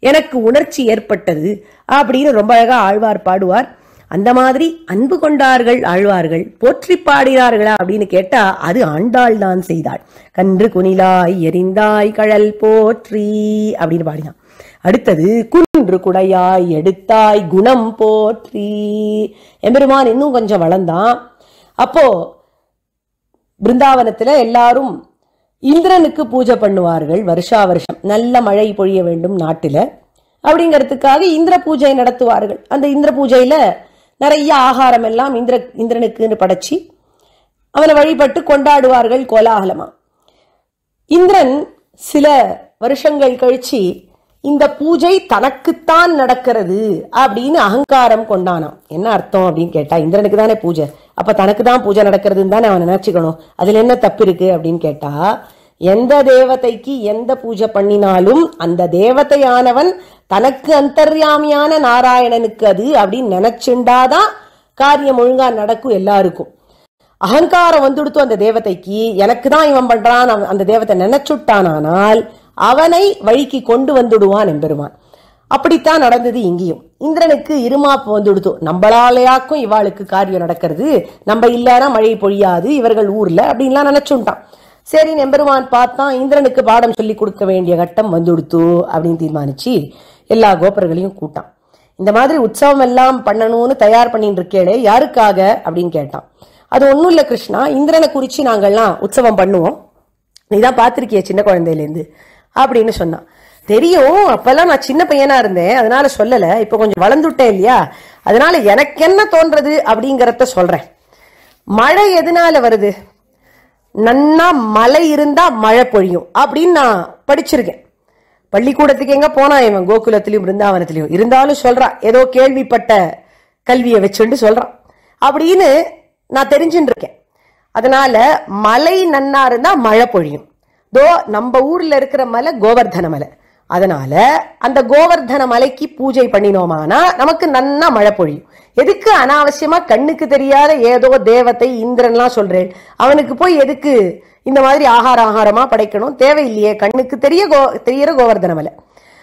எனக்கு உணர்ச்சி ஏற்பட்டது அப்படின்னு ரொம்ப அழகா ஆழ்வார் பாடுவார். அந்த மாதிரி அன்பு கொண்டார்கள் ஆழ்வார்கள் போற்றி பாடினார்களா அப்படின்னு கேட்டா அது ஆண்டாள் தான் செய்தாள். கன்று குனிலாய் எரிந்தாய் கழல் போற்றி அப்படின்னு பாடினான். அடுத்தது குன்று குடையாய் எடுத்தாய் குணம் போற்றி. எம்பெருமான் இன்னும் கொஞ்சம் வளர்ந்தான். அப்போ பிருந்தாவனத்துல எல்லாரும் இந்திரனுக்கு பூஜை பண்ணுவார்கள் வருஷா வருஷம் நல்ல மழை பொழிய வேண்டும் நாட்டுல. அப்படிங்கிறதுக்காக இந்திர பூஜை நடத்துவார்கள். அந்த இந்திர பூஜையில நிறைய ஆகாரம் எல்லாம் இந்திர இந்திரனுக்குன்னு படைச்சி அவனை வழிபட்டு கொண்டாடுவார்கள் கோலாகலமா. இந்திரன் சில வருஷங்கள் கழிச்சு இந்த பூஜை தனக்குத்தான் நடக்கிறது அப்படின்னு அகங்காரம் கொண்டானாம். என்ன அர்த்தம் அப்படின்னு கேட்டா இந்திரனுக்கு தானே பூஜை. அப்ப தனக்கு தான் பூஜை நடக்கிறதுன்னு தானே அவன் நினைச்சுக்கணும். அதுல என்ன தப்பு இருக்கு அப்படின்னு கேட்டா எந்த தேவதைக்கு எந்த பூஜை பண்ணினாலும் அந்த தேவதையானவன் தனக்கு அந்தர்யாமியான நாராயணனுக்கு அது அப்படின்னு நினைச்சுண்டாதான் காரியம் ஒழுங்கா நடக்கும் எல்லாருக்கும். அகங்காரம் வந்துடுத்து அந்த தேவதைக்கு எனக்கு தான் இவன் பண்றான் அந்த தேவத்தை நினைச்சுட்டானால் அவனை வழிக்கு கொண்டு வந்துடுவான் எம்பெருமான். அப்படித்தான் நடந்தது இங்கேயும். இந்திரனுக்கு இருமாப்பு வந்துடுத்து. நம்மளாலேயாக்கும் இவாளுக்கு காரியம் நடக்கிறது. நம்ம இல்லைன்னா மழை பொழியாது இவர்கள் ஊர்ல அப்படின்லாம் நினைச்சுட்டான். சரி நெம்பருவான் பார்த்தான் இந்திரனுக்கு பாடம் சொல்லி கொடுக்க வேண்டிய கட்டம் வந்துடுத்து அப்படின்னு தீர்மானிச்சு எல்லா கோபுரங்களையும் கூட்டான். இந்த மாதிரி உற்சவம் எல்லாம் பண்ணணும்னு தயார் பண்ணிட்டு இருக்கேளே யாருக்காக அப்படின்னு கேட்டான். அது ஒன்றும் இல்லை கிருஷ்ணா இந்திரனை குறித்து நாங்கள்லாம் உற்சவம் பண்ணுவோம். நீதான் பார்த்துருக்கிய சின்ன குழந்தையிலேருந்து அப்படின்னு சொன்னான். தெரியும் அப்பெல்லாம் நான் சின்ன பையனா இருந்தேன் அதனால சொல்லலை இப்போ கொஞ்சம் வளர்ந்துட்டேன் இல்லையா? அதனால எனக்கு என்ன தோன்றது அப்படிங்கிறத சொல்றேன். மழை எதனால வருது? நன்னா மழை இருந்தா மழை பொழியும். அப்படின்னு நான் படிச்சிருக்கேன். பள்ளிக்கூடத்துக்கு எங்க போனா இவன்? கோகுலத்திலயும் பிருந்தாவனத்திலயும். இருந்தாலும் சொல்றான். ஏதோ கேள்விப்பட்ட கல்வியை வச்சுண்டு சொல்றான். அப்படின்னு நான் தெரிஞ்சுட்டு இருக்கேன் அதனால மலை நன்னா இருந்தா மழை பொழியும். தோ நம்ம ஊர்ல இருக்கிற மலை கோவர்தன மலை. அதனால அந்த கோவர்தன மலைக்கு பூஜை பண்ணினோமானா நமக்கு நன்னா மழை பொழியும். எதுக்கு அனாவசியமா கண்ணுக்கு தெரியாத ஏதோ தேவத்தை இந்திரன்லாம் சொல்றேன். அவனுக்கு போய் எதுக்கு இந்த மாதிரி ஆகார ஆகாரமா படைக்கணும்? தேவையில்லையே கண்ணுக்கு தெரிய கோ தெரியற கோவர்தன மலை.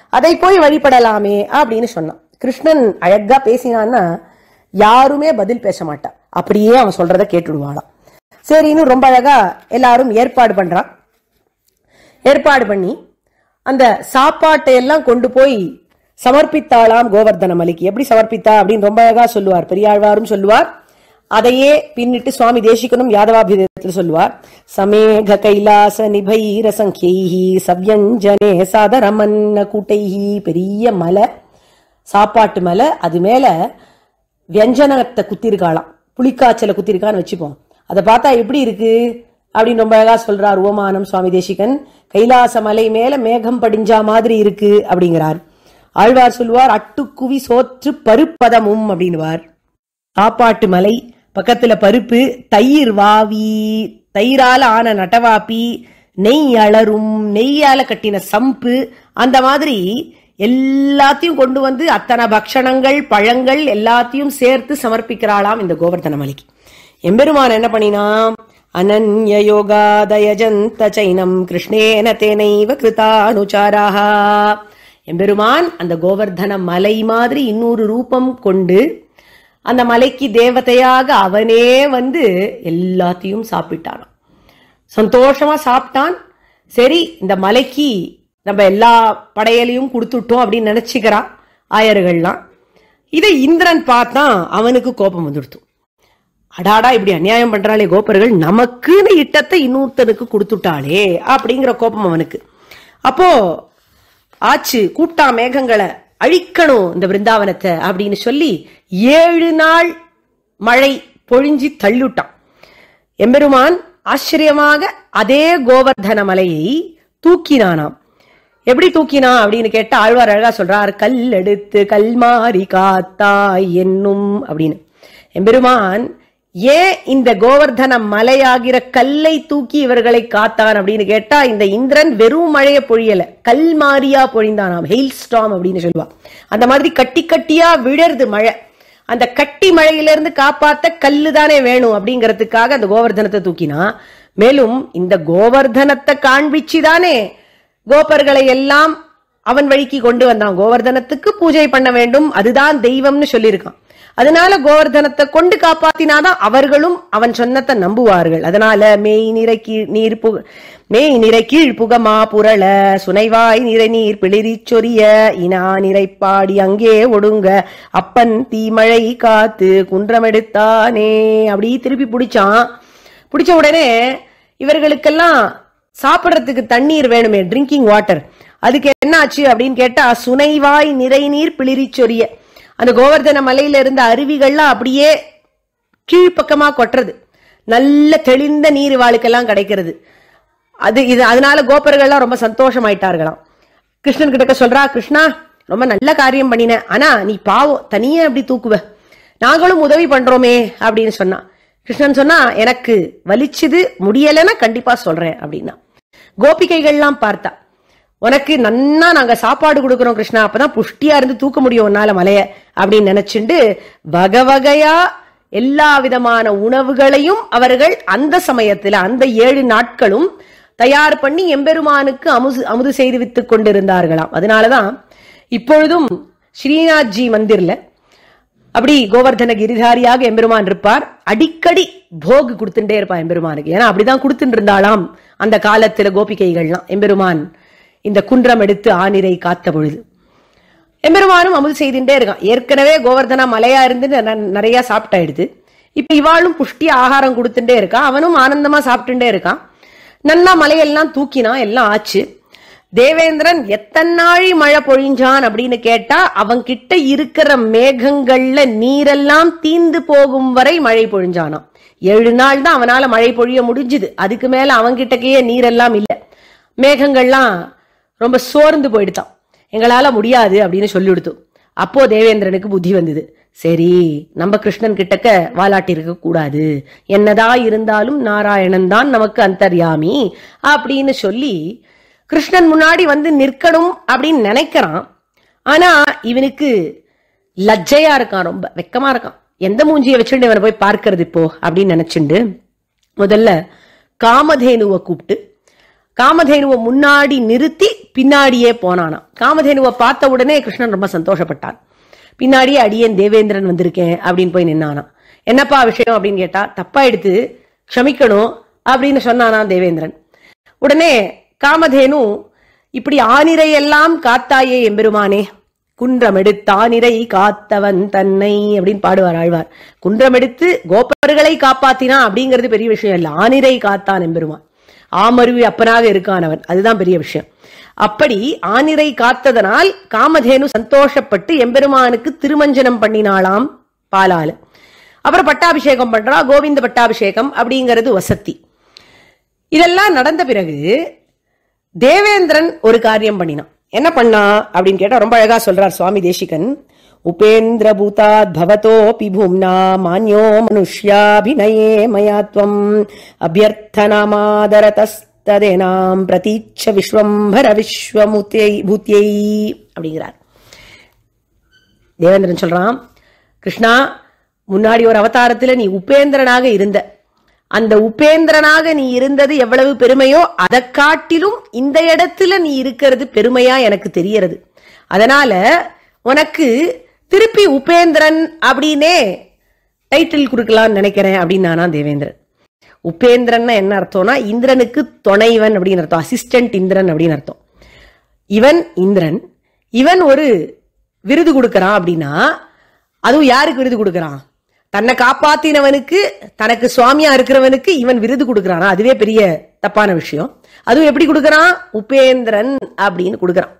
அதை போய் வழிபடலாமே அப்படின்னு சொன்னான். கிருஷ்ணன் அழகா பேசினான்னா யாருமே பதில் பேச மாட்டான் அப்படியே அவன் சொல்றத கேட்டுடுவாளாம். சரின்னு ரொம்ப அழகா எல்லாரும் ஏற்பாடு பண்றான். ஏற்பாடு பண்ணி அந்த சாப்பாட்டை எல்லாம் கொண்டு போய் சமர்ப்பித்தாளாம் கோவர்தன மலைக்கு. எப்படி சமர்ப்பித்தா அப்படின்னு ரொம்ப அழகா சொல்லுவார். பெரியாழ்வாரும் சொல்லுவார். அதையே பின்னிட்டு சுவாமி தேசிகனும் யாதவாபிதத்தில் சொல்லுவார். சமேக கைலாச நிபைர சங்கியைஹி சவ்யஞ்சனே சாதரமன்ன கூட்டைஹி பெரிய மலை சாப்பாட்டு மலை. அது மேல வியஞ்சனத்தை குத்திருக்காளாம். புளிக்காய்ச்சலை குத்திருக்கான்னு வச்சுப்போம். அதை பார்த்தா எப்படி இருக்கு? அப்படின்னு ரொம்ப அழகா சொல்றார் உவமானம் சுவாமி தேசிகன். கைலாச மலை மேல மேகம் படிஞ்சா மாதிரி இருக்கு அப்படிங்கிறார். ஆழ்வார் சொல்வார் அட்டுக்குவி சோற்று பருப்பதமும் அப்படின்னுவார். சாப்பாட்டு மலை பக்கத்துல பருப்பு தயிர் வாவி தயிரால ஆன நட்டவாப்பி நெய் அலரும் நெய்யால கட்டின சம்பு அந்த மாதிரி எல்லாத்தையும் கொண்டு வந்து அத்தனை பக்ஷணங்கள் பழங்கள் எல்லாத்தையும் சேர்த்து சமர்ப்பிக்கிறாளாம் இந்த கோவர்த்தன மலைக்கு. எம்பெருமான் என்ன பண்ணினான்? அனன்யோகாதயஜந்த சைனம் கிருஷ்ணேன தேனைவ கிருதானுச்சாராக எம்பெருமான் அந்த கோவர்தன மலை மாதிரி இன்னொரு ரூபம் கொண்டு அந்த மலைக்கு தேவதையாக அவனே வந்து எல்லாத்தையும் சாப்பிட்டானான் சந்தோஷமா சாப்பிட்டான். சரி இந்த மலைக்கு நம்ம எல்லா படையலையும் கொடுத்துட்டோம் அப்படின்னு நினைச்சுக்கிறான் ஆயர்கள்லாம். இதை இந்திரன் பார்த்தான் அவனுக்கு கோபம் வந்துடுத்து. அடாடா இப்படி அநியாயம் பண்றாளே கோபர்கள் நமக்குன்னு இட்டத்தை இன்னொருத்தனுக்கு கொடுத்துட்டாளே அப்படிங்கிற கோபம் அவனுக்கு. அப்போ ஆச்சு கூட்டா மேகங்களை அழிக்கணும் இந்த பிருந்தாவனத்தை அப்படின்னு சொல்லி ஏழு நாள் மழை பொழிஞ்சி தள்ளுட்டான். எம்பெருமான் ஆச்சரியமாக அதே கோவர்தன மலையை தூக்கினானாம். எப்படி தூக்கினா அப்படின்னு கேட்டா ஆழ்வார் அழகா சொல்றார் கல் எடுத்து கல் மாறி காத்தாய் என்னும் அப்படின்னு. எம்பெருமான் ஏன் இந்த கோவர்தன மலையாகிற கல்லை தூக்கி இவர்களை காத்தான் அப்படின்னு கேட்டா இந்த இந்திரன் வெறும் மழைய பொழியல. கல் மாறியா பொழிந்தானாம் ஹெயில் ஸ்டாம் அப்படின்னு சொல்லுவா. அந்த மாதிரி கட்டி கட்டியா விழருது மழை. அந்த கட்டி மழையிலிருந்து காப்பாத்த கல்லு தானே வேணும் அப்படிங்கறதுக்காக அந்த கோவர்தனத்தை தூக்கினா மேலும் இந்த கோவர்தனத்தை காண்பிச்சுதானே கோபர்களை எல்லாம் அவன் வழிக்கு கொண்டு வந்தான். கோவர்தனத்துக்கு பூஜை பண்ண வேண்டும் அதுதான் தெய்வம்னு சொல்லியிருக்கான். அதனால கோவர்தனத்தை கொண்டு காப்பாத்தினாதான் அவர்களும் அவன் சொன்னத்தை நம்புவார்கள். அதனால மேய் நிறை கீழ் நீர் புக மேய் நிறை கீழ் புகமா புரள சுனைவாய் நிறை நீர் பிளிரி சொரிய இனா நிறைப்பாடி அங்கே ஒடுங்க அப்பன் தீமழை காத்து குன்றமெடுத்தானே அப்படி திருப்பி பிடிச்சான். பிடிச்ச உடனே இவர்களுக்கெல்லாம் சாப்பிடறதுக்கு தண்ணீர் வேணுமே ட்ரிங்கிங் வாட்டர் அதுக்கு என்ன ஆச்சு அப்படின்னு கேட்டா சுனைவாய் நிறை நீர் பிளிரி சொரிய. அந்த கோவர்தன மலையில இருந்த அருவிகள்லாம் அப்படியே கீழ்ப்பக்கமா கொட்டுறது. நல்ல தெளிந்த நீர் வாழ்க்கெல்லாம் கிடைக்கிறது. அது இது அதனால கோபர்கள்லாம் ரொம்ப சந்தோஷமாயிட்டார்களாம். கிருஷ்ணன் கிட்ட சொல்றா கிருஷ்ணா ரொம்ப நல்ல காரியம் பண்ணின. ஆனா நீ பாவம் தனியே அப்படி தூக்குவ. நாங்களும் உதவி பண்றோமே அப்படின்னு சொன்னா. கிருஷ்ணன் சொன்னா எனக்கு வலிச்சுது முடியலைன்னா கண்டிப்பா சொல்றேன் அப்படின்னா. கோபிகைகள்லாம் பார்த்தா உனக்கு நன்னா நாங்க சாப்பாடு கொடுக்குறோம் கிருஷ்ணா அப்பதான் புஷ்டியா இருந்து தூக்க முடியும் உன்னால மலைய அப்படின்னு நினைச்சுண்டு வகை வகையா எல்லா விதமான உணவுகளையும் அவர்கள் அந்த சமயத்துல அந்த ஏழு நாட்களும் தயார் பண்ணி எம்பெருமானுக்கு அமுது அமுது செய்து வித்துக் கொண்டிருந்தார்களாம். அதனாலதான் இப்பொழுதும் ஸ்ரீநாத்ஜி மந்திர்ல அப்படி கோவர்தன கிரிதாரியாக எம்பெருமான் இருப்பார். அடிக்கடி போக் கொடுத்துட்டே இருப்பான் எம்பெருமானுக்கு. ஏன்னா அப்படிதான் கொடுத்துட்டு இருந்தாலாம் அந்த காலத்துல கோபிகைகள்லாம். எம்பெருமான் இந்த குன்றம் எடுத்து ஆனிரை காத்த பொழுது. எம்பெருமானும் அமுல் செய்துட்டே இருக்கான். ஏற்கனவே கோவர்தனா மலையா இருந்து ந- நிறைய சாப்பிட்டாயிடுது. இப்ப இவாளும் புஷ்டி ஆகாரம் கொடுத்துட்டே இருக்கான் அவனும் ஆனந்தமா சாப்பிட்டுட்டே இருக்கான். நல்லா மலையெல்லாம் தூக்கினான். எல்லாம் ஆச்சு. தேவேந்திரன் எத்தனை நாழி மழை பொழிஞ்சான் அப்படின்னு கேட்டா அவன்கிட்ட இருக்கிற மேகங்கள்ல நீரெல்லாம் தீந்து போகும் வரை மழை பொழிஞ்சானாம். ஏழு நாள் தான் அவனால மழை பொழிய முடிஞ்சுது. அதுக்கு மேல அவன்கிட்டக்கையே நீரெல்லாம் இல்ல. மேகங்கள்லாம் ரொம்ப சோர்ந்து போயிடுதான். எங்களால முடியாது அப்படின்னு சொல்லி கொடுத்தோம் அப்போ தேவேந்திரனுக்கு புத்தி வந்தது. சரி நம்ம கிருஷ்ணன் கிட்டக்க வாலாட்டி இருக்க கூடாது. என்னதா இருந்தாலும் நாராயணன் தான் நமக்கு அந்தர்யாமி அப்படின்னு சொல்லி கிருஷ்ணன் முன்னாடி வந்து நிற்கணும் அப்படின்னு நினைக்கிறான். ஆனா இவனுக்கு லஜ்ஜையா இருக்கான் ரொம்ப வெக்கமா இருக்கான். எந்த மூஞ்சியை வச்சுட்டு இவனை போய் பார்க்கறது இப்போ அப்படின்னு நினைச்சுண்டு முதல்ல காமதேனுவை கூப்பிட்டு காமதேனுவை முன்னாடி நிறுத்தி பின்னாடியே போனானா காமதேனுவை பார்த்த உடனே கிருஷ்ணன் ரொம்ப சந்தோஷப்பட்டான். பின்னாடியே அடியேன் தேவேந்திரன் வந்திருக்கேன் அப்படின்னு போய் நின்னானா என்னப்பா விஷயம்? அப்படின்னு கேட்டா தப்பா எடுத்து க்ஷமிக்கணும் அப்படின்னு சொன்னானா தேவேந்திரன். உடனே காமதேனு இப்படி ஆனிரையெல்லாம் காத்தாயே எம்பெருமானே குன்றமெடுத்தானிரை காத்தவன் தன்னை அப்படின்னு பாடுவார் ஆழ்வார். குன்றமெடுத்து கோபர்களை காப்பாத்தினா அப்படிங்கிறது பெரிய விஷயம் இல்ல. ஆனிரை காத்தான் எம்பெருமான். ஆமருவி அப்பனாக இருக்கான் அவன் அதுதான் பெரிய விஷயம். அப்படி ஆனிரை காத்ததனால் காமதேனு சந்தோஷப்பட்டு எம்பெருமானுக்கு திருமஞ்சனம் பண்ணினாளாம் பாலால் அப்புறம் பட்டாபிஷேகம் பண்றா கோவிந்த பட்டாபிஷேகம் அப்படிங்கிறது வசத்தி. இதெல்லாம் நடந்த பிறகு தேவேந்திரன் ஒரு காரியம் பண்ணினான். என்ன பண்ணா அப்படின்னு கேட்டா ரொம்ப அழகா சொல்றார் சுவாமி தேசிகன் உபேந்திர பூதாத் பவதோ பூம்னா மான்யோ மனுஷ்யாபிநயே மயாத்வம் ததேனாம் பிரதீட்ச விஸ்வம்பர விஸ்வமுத்தியை பூத்தியை அப்படிங்கிறார். தேவேந்திரன் சொல்றான் கிருஷ்ணா முன்னாடி ஒரு அவதாரத்தில் நீ உபேந்திரனாக இருந்த. அந்த உபேந்திரனாக நீ இருந்தது எவ்வளவு பெருமையோ அதை காட்டிலும் இந்த இடத்துல நீ இருக்கிறது பெருமையா எனக்கு தெரியறது. அதனால உனக்கு திருப்பி உபேந்திரன் அப்படின்னே டைட்டில் கொடுக்கலாம்னு நினைக்கிறேன் அப்படின்னு நானா தேவேந்திரன். உபேந்திரன் என்ன அர்த்தம்னா இந்திரனுக்கு துணைவன் அப்படின்னு அர்த்தம் அசிஸ்டன்ட் இந்திரன் அப்படின்னு அர்த்தம். இவன் இந்திரன் இவன் ஒரு விருது கொடுக்கறான் அப்படின்னா அதுவும் யாருக்கு விருது கொடுக்கறான்? தன்னை காப்பாத்தினவனுக்கு தனக்கு சுவாமியா இருக்கிறவனுக்கு இவன் விருது கொடுக்கறானா? அதுவே பெரிய தப்பான விஷயம். அதுவும் எப்படி கொடுக்கறான்? உபேந்திரன் அப்படின்னு கொடுக்கறான்.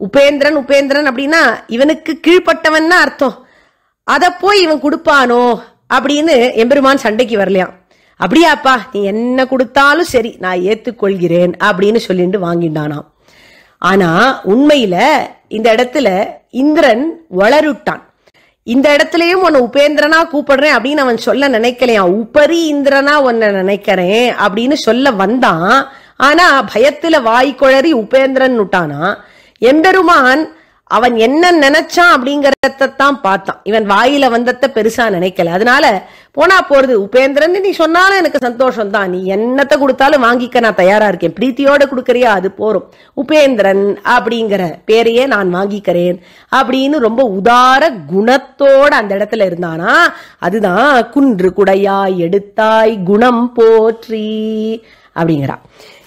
உபேந்திரன் உபேந்திரன் அப்படின்னா இவனுக்கு கீழ்பட்டவன்னா அர்த்தம். அத போய் இவன் கொடுப்பானோ அப்படின்னு எம்பெருமான் சண்டைக்கு வரலையாம். அப்படியாப்பா நீ என்ன கொடுத்தாலும் சரி நான் ஏத்துக்கொள்கிறேன் அப்படின்னு சொல்லிட்டு வாங்கிட்டானாம் ஆனா உண்மையில இந்த இடத்துல இந்திரன் வளருட்டான். இந்த இடத்துலயும் உன்னை உபேந்திரனா கூப்பிடுறேன் அப்படின்னு அவன் சொல்ல நினைக்கலையா? உபரி இந்திரனா உன்னை நினைக்கிறேன் அப்படின்னு சொல்ல வந்தான். ஆனா பயத்துல வாய் குழறி உபேந்திரன் விட்டானா எம்பெருமான் அவன் என்ன நினைச்சான் அப்படிங்கறதான் பார்த்தான். இவன் வாயில வந்தத பெருசா நினைக்கல. அதனால போனா போறது உபேந்திரன் நீ சொன்னாலும் எனக்கு சந்தோஷம் தான் நீ என்னத்தை கொடுத்தாலும் வாங்கிக்க நான் தயாரா இருக்கேன். பிரீத்தியோட கொடுக்கறியா? அது போரும். உபேந்திரன் அப்படிங்கிற பேரையே நான் வாங்கிக்கிறேன். அப்படின்னு ரொம்ப உதார குணத்தோட அந்த இடத்துல இருந்தானா. அதுதான் குன்று குடையாய் எடுத்தாய் குணம் போற்றி அப்படிங்கிறா.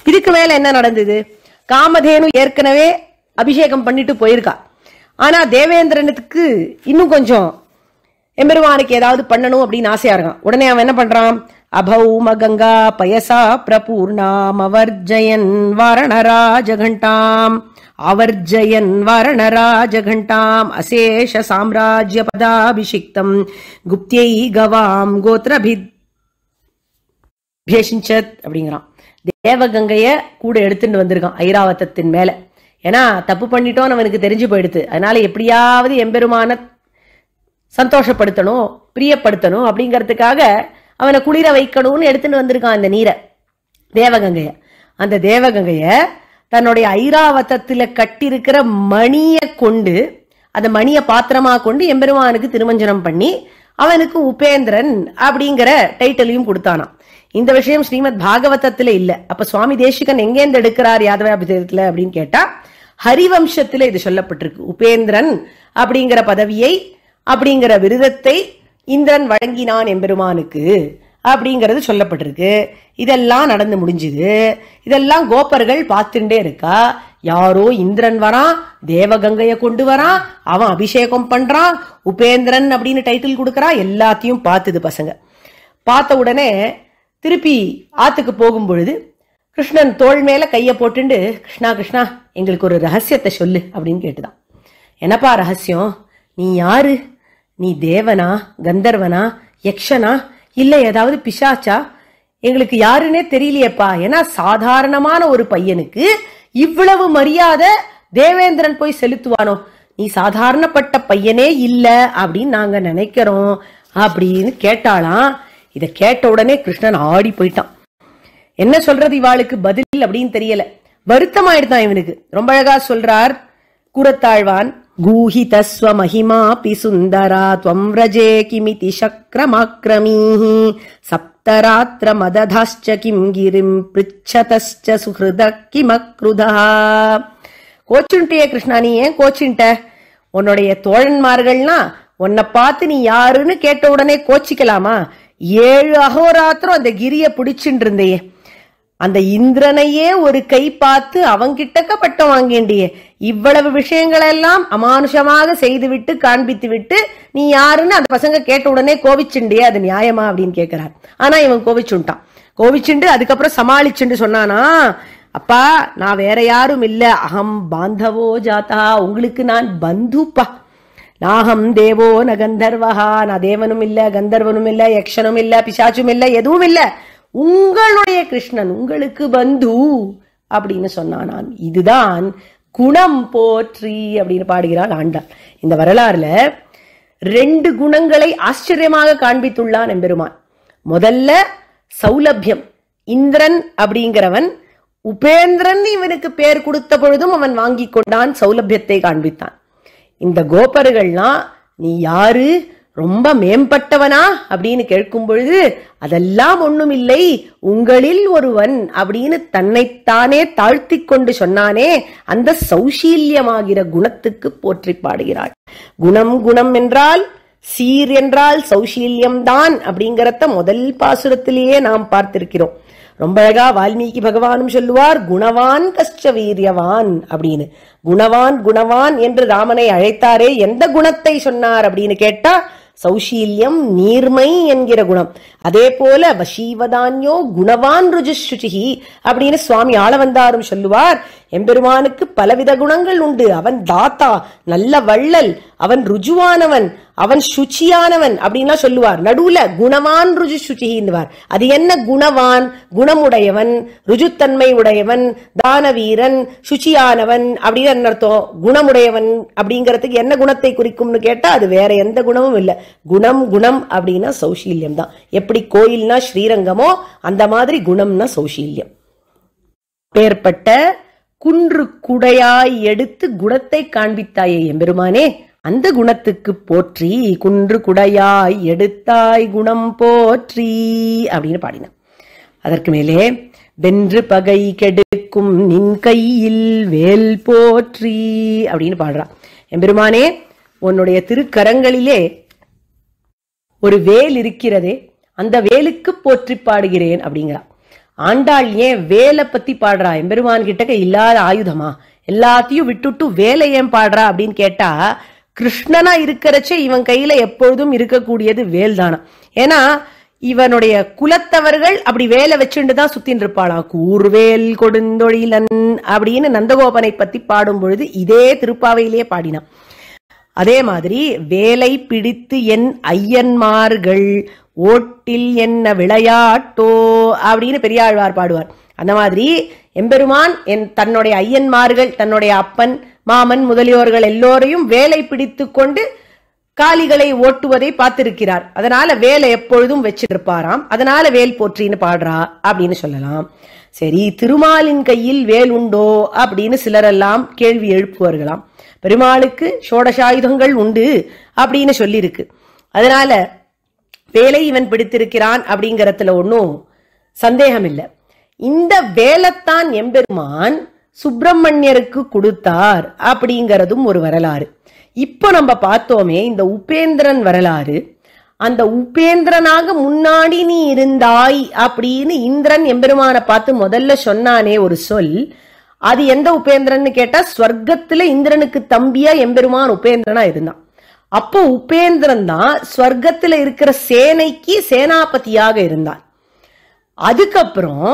இதுக்கு மேல என்ன நடந்தது? காமதேனு ஏற்கனவே அபிஷேகம் பண்ணிட்டு போயிருக்கா. ஆனா தேவேந்திரனுக்கு இன்னும் கொஞ்சம் எம்பெருமானுக்கு ஏதாவது பண்ணணும் அப்படின்னு ஆசையா இருக்கான். உடனே அவன் என்ன பண்றான்? அபௌம கங்கா பயசா பிரபூர்ணாம் அவர்ஜயன் வாரணராஜகண்டாம். அவர்ஜயன் வாரணராஜகண்டாம். அசேஷ சாம்ராஜ்ய பதாபிஷிக்தம். குப்தியை கவாம் கோத்ரபித் பேஷிஞ்சத் அப்படிங்கிறான். தேவகங்கைய கூட எடுத்துட்டு வந்திருக்கான் ஐராவதத்தின் மேல. ஏன்னா தப்பு பண்ணிட்டோம் அவனுக்கு தெரிஞ்சு போயிடுது. அதனால எப்படியாவது எம்பெருமான சந்தோஷப்படுத்தணும் பிரியப்படுத்தணும் அப்படிங்கறதுக்காக அவனை குளிர வைக்கணும்னு எடுத்துட்டு வந்திருக்கான் அந்த நீரை தேவகங்கைய. அந்த தேவகங்கைய தன்னுடைய ஐராவதத்துல கட்டியிருக்கிற மணியை கொண்டு அந்த மணியை பாத்திரமா கொண்டு எம்பெருமானுக்கு திருமஞ்சனம் பண்ணி அவனுக்கு உபேந்திரன் அப்படிங்கிற டைட்டிலையும் கொடுத்தானாம். இந்த விஷயம் ஸ்ரீமத் பாகவதத்துல இல்ல. அப்ப சுவாமி தேசிகன் எங்கேருந்து எடுக்கிறார் யாதவாபிதத்துல அப்படின்னு கேட்டா ஹரிவம்சத்தில் இது சொல்லப்பட்டிருக்கு. உபேந்திரன் அப்படிங்கிற பதவியை அப்படிங்கிற விருதத்தை இந்திரன் வழங்கினான் எம்பெருமானுக்கு அப்படிங்கிறது சொல்லப்பட்டிருக்கு. இதெல்லாம் நடந்து முடிஞ்சுது. இதெல்லாம் கோப்பர்கள் பார்த்துட்டே இருக்கா. யாரோ இந்திரன் வரான் தேவகங்கைய கொண்டு வரான் அவன் அபிஷேகம் பண்றான் உபேந்திரன் அப்படின்னு டைட்டில் கொடுக்கறான் எல்லாத்தையும் பார்த்துது பசங்க. பார்த்த உடனே திருப்பி ஆத்துக்கு போகும் பொழுது கிருஷ்ணன் தோள் மேல கைய போட்டுண்டு கிருஷ்ணா கிருஷ்ணா எங்களுக்கு ஒரு ரகசியத்தை சொல்லு அப்படின்னு கேட்டுதான். என்னப்பா ரகசியம்? நீ யாரு? நீ தேவனா? கந்தர்வனா? யக்ஷனா? இல்ல ஏதாவது பிசாச்சா? எங்களுக்கு யாருன்னே தெரியலையேப்பா. ஏன்னா சாதாரணமான ஒரு பையனுக்கு இவ்வளவு மரியாதை தேவேந்திரன் போய் செலுத்துவானோ? நீ சாதாரணப்பட்ட பையனே இல்ல அப்படின்னு நாங்க நினைக்கிறோம் அப்படின்னு கேட்டாளாம். இதை கேட்ட உடனே கிருஷ்ணன் ஆடி போயிட்டான். என்ன சொல்றது இவாளுக்கு பதில் அப்படின்னு தெரியல. வருத்தமாயிடுதான் இவனுக்கு. ரொம்ப அழகா சொல்றார் கூறத்தாழ்வான் கூஹிதஸ்வ மகிமா பி சுந்தரா துவம் ரஜே கிமிதி சக்ரமாக்ரமீஹி சப்தராத்திர மததாஸ்ச கிம் கிரிம் பிரிச்சதஸ்ச சுஹிருத கிமக்ருதா. கோச்சுண்டியே கிருஷ்ணா நீ ஏன் கோச்சுன்ட்ட? உன்னுடைய தோழன்மார்கள்னா உன்னை பார்த்து நீ யாருன்னு கேட்ட உடனே கோச்சிக்கலாமா? ஏழு அகோராத்திரம் அந்த கிரிய பிடிச்சுட்டு இருந்தையே. அந்த இந்திரனையே ஒரு கை பார்த்து அவங்கிட்டக்க பட்டம் வாங்கேண்டிய. இவ்வளவு விஷயங்களெல்லாம் அமானுஷமாக செய்துவிட்டு காண்பித்து விட்டு நீ யாருன்னு அந்த பசங்க கேட்ட உடனே கோவிச்சுண்டிய அது நியாயமா அப்படின்னு கேட்கிறார் ஆனா இவன் கோவிச்சுட்டான் கோவிச்சுண்டு அதுக்கப்புறம் சமாளிச்சுண்டு சொன்னானா அப்பா நான் வேற யாரும் இல்ல. அகம் பாந்தவோ ஜாதா உங்களுக்கு நான் பந்துப்பா. நாகம் தேவோ ந கந்தர்வஹா நான் தேவனும் இல்ல கந்தர்வனும் இல்ல யக்ஷனும் இல்ல பிசாச்சும் இல்ல எதுவும் இல்லை. உங்களுடைய கிருஷ்ணன் உங்களுக்கு பந்து அப்படின்னு சொன்னான் நான் இதுதான் குணம் போற்றி அப்படின்னு பாடுகிறாள் ஆண்டாள் இந்த வரலாறுல ரெண்டு குணங்களை ஆச்சரியமாக காண்பித்துள்ளான் எம்பெருமான். முதல்ல சௌலபியம் இந்திரன் அப்படிங்கிறவன் உபேந்திரன் இவனுக்கு பேர் கொடுத்த பொழுதும் அவன் வாங்கி கொண்டான் சௌலபியத்தை காண்பித்தான். இந்த கோபர்கள்லாம் நீ யாரு? ரொம்ப மேம்பட்டவனா அப்படின்னு கேட்கும் பொழுது அதெல்லாம் ஒண்ணுமில்லை. உங்களில் ஒருவன் அப்படின்னு தன்னைத்தானே தாழ்த்தி கொண்டு சொன்னானே அந்த சௌஷீல்யமாகிற குணத்துக்கு போற்றி பாடுகிறாள். குணம் குணம் என்றால் சீர் என்றால் சௌசீல்யம் தான் அப்படிங்கறத முதல் பாசுரத்திலேயே நாம் பார்த்திருக்கிறோம். ரொம்ப அழகா வால்மீகி பகவானும் சொல்லுவார் குணவான் கஷ்ட வீரியவான் அப்படின்னு. குணவான் குணவான் என்று ராமனை அழைத்தாரே எந்த குணத்தை சொன்னார் அப்படின்னு கேட்டா சௌஷீல்யம் நீர்மை என்கிற குணம். அதே போல வசீவதான்யோ குணவான் ருஜுஷுச்சிஹி அப்படின்னு சுவாமி ஆளவந்தாரும் சொல்லுவார் எம்பெருமானுக்கு பலவித குணங்கள் உண்டு. அவன் தாத்தா நல்ல வள்ளல் அவன் ருஜுவானவன் அவன் சுச்சியானவன் அப்படின்லாம் சொல்லுவார். நடுவுல குணவான் ருஜு சுச்சின்னுவார் அது என்ன குணவான்? குணமுடையவன் ருஜுத்தன்மை உடையவன் தானவீரன் சுச்சியானவன் அப்படின்னு என்ன அர்த்தம்? குணமுடையவன் அப்படிங்கிறதுக்கு என்ன குணத்தை குறிக்கும்னு கேட்டா அது வேற எந்த குணமும் இல்லை. குணம் குணம் அப்படின்னா சௌஷீல்யம் தான். எப்படி கோயில்னா ஸ்ரீரங்கமோ அந்த மாதிரி குணம்னா சௌஷீல்யம். பேர்பட்ட குன்று குடையாய் எடுத்து குணத்தை காண்பித்தாயே எம்பெருமானே. அந்த குணத்துக்கு போற்றி குன்று குடையாய் எடுத்தாய் குணம் போற்றி அப்படின்னு பாடினான். அதற்கு மேலே வென்று பகை கெடுக்கும் நின் கையில் வேல் போற்றி அப்படின்னு பாடுறான். எம்பெருமானே உன்னுடைய திருக்கரங்களிலே ஒரு வேல் இருக்கிறதே அந்த வேலுக்கு போற்றி பாடுகிறேன் அப்படிங்கிறான். ஆண்டாள் ஏன் வேலை பத்தி பாடுறா? எம்பெருமான் கிட்டக்க இல்லாத ஆயுதமா? எல்லாத்தையும் விட்டுட்டு வேலை ஏன் பாடுறா அப்படின்னு கேட்டா கிருஷ்ணனா இருக்கிறச்சே இவன் கையில எப்பொழுதும் இருக்கக்கூடியது வேல் தானா ஏன்னா இவனுடைய குலத்தவர்கள் அப்படி வேலை வச்சுட்டு தான் சுத்தின்னு இருப்பாளா? கூர்வேல் கொடுந்தொழிலன் அப்படின்னு நந்தகோபனை பத்தி பாடும் பொழுது இதே திருப்பாவையிலேயே பாடினான். அதே மாதிரி வேலை பிடித்து என் ஐயன்மார்கள் ஓட்டில் என்ன விளையாட்டோ அப்படின்னு பெரியாழ்வார் பாடுவார். அந்த மாதிரி எம்பெருமான் என் தன்னுடைய ஐயன்மார்கள் தன்னுடைய அப்பன் மாமன் முதலியோர்கள் எல்லோரையும் வேலை பிடித்து கொண்டு காளிகளை ஓட்டுவதை பார்த்திருக்கிறார். அதனால வேலை எப்பொழுதும் வச்சிருப்பாராம். அதனால வேல் போற்றின்னு பாடுறா அப்படின்னு சொல்லலாம். சரி திருமாலின் கையில் வேல் உண்டோ அப்படின்னு சிலரெல்லாம் கேள்வி எழுப்புவார்களாம். பெருமாளுக்கு சோடசாயுதங்கள் உண்டு அப்படின்னு சொல்லியிருக்கு அதனால வேலை இவன் பிடித்திருக்கிறான் அப்படிங்கறதுல ஒன்றும் சந்தேகம் இல்லை இந்த வேலைத்தான் எம்பெருமான் சுப்பிரமணியருக்கு கொடுத்தார் அப்படிங்கறதும் ஒரு வரலாறு. இப்போ நம்ம பார்த்தோமே இந்த உபேந்திரன் வரலாறு. அந்த உபேந்திரனாக முன்னாடி நீ இருந்தாய் அப்படின்னு இந்திரன் எம்பெருமானை பார்த்து முதல்ல சொன்னானே ஒரு சொல். அது எந்த உபேந்திரன்னு கேட்டா ஸ்வர்க்கத்துல இந்திரனுக்கு தம்பியா எம்பெருமான் உபேந்திரனா இருந்தான். அப்போ உபேந்திரன் தான் ஸ்வர்க்கத்துல இருக்கிற சேனைக்கு சேனாபதியாக இருந்தான். அதுக்கப்புறம்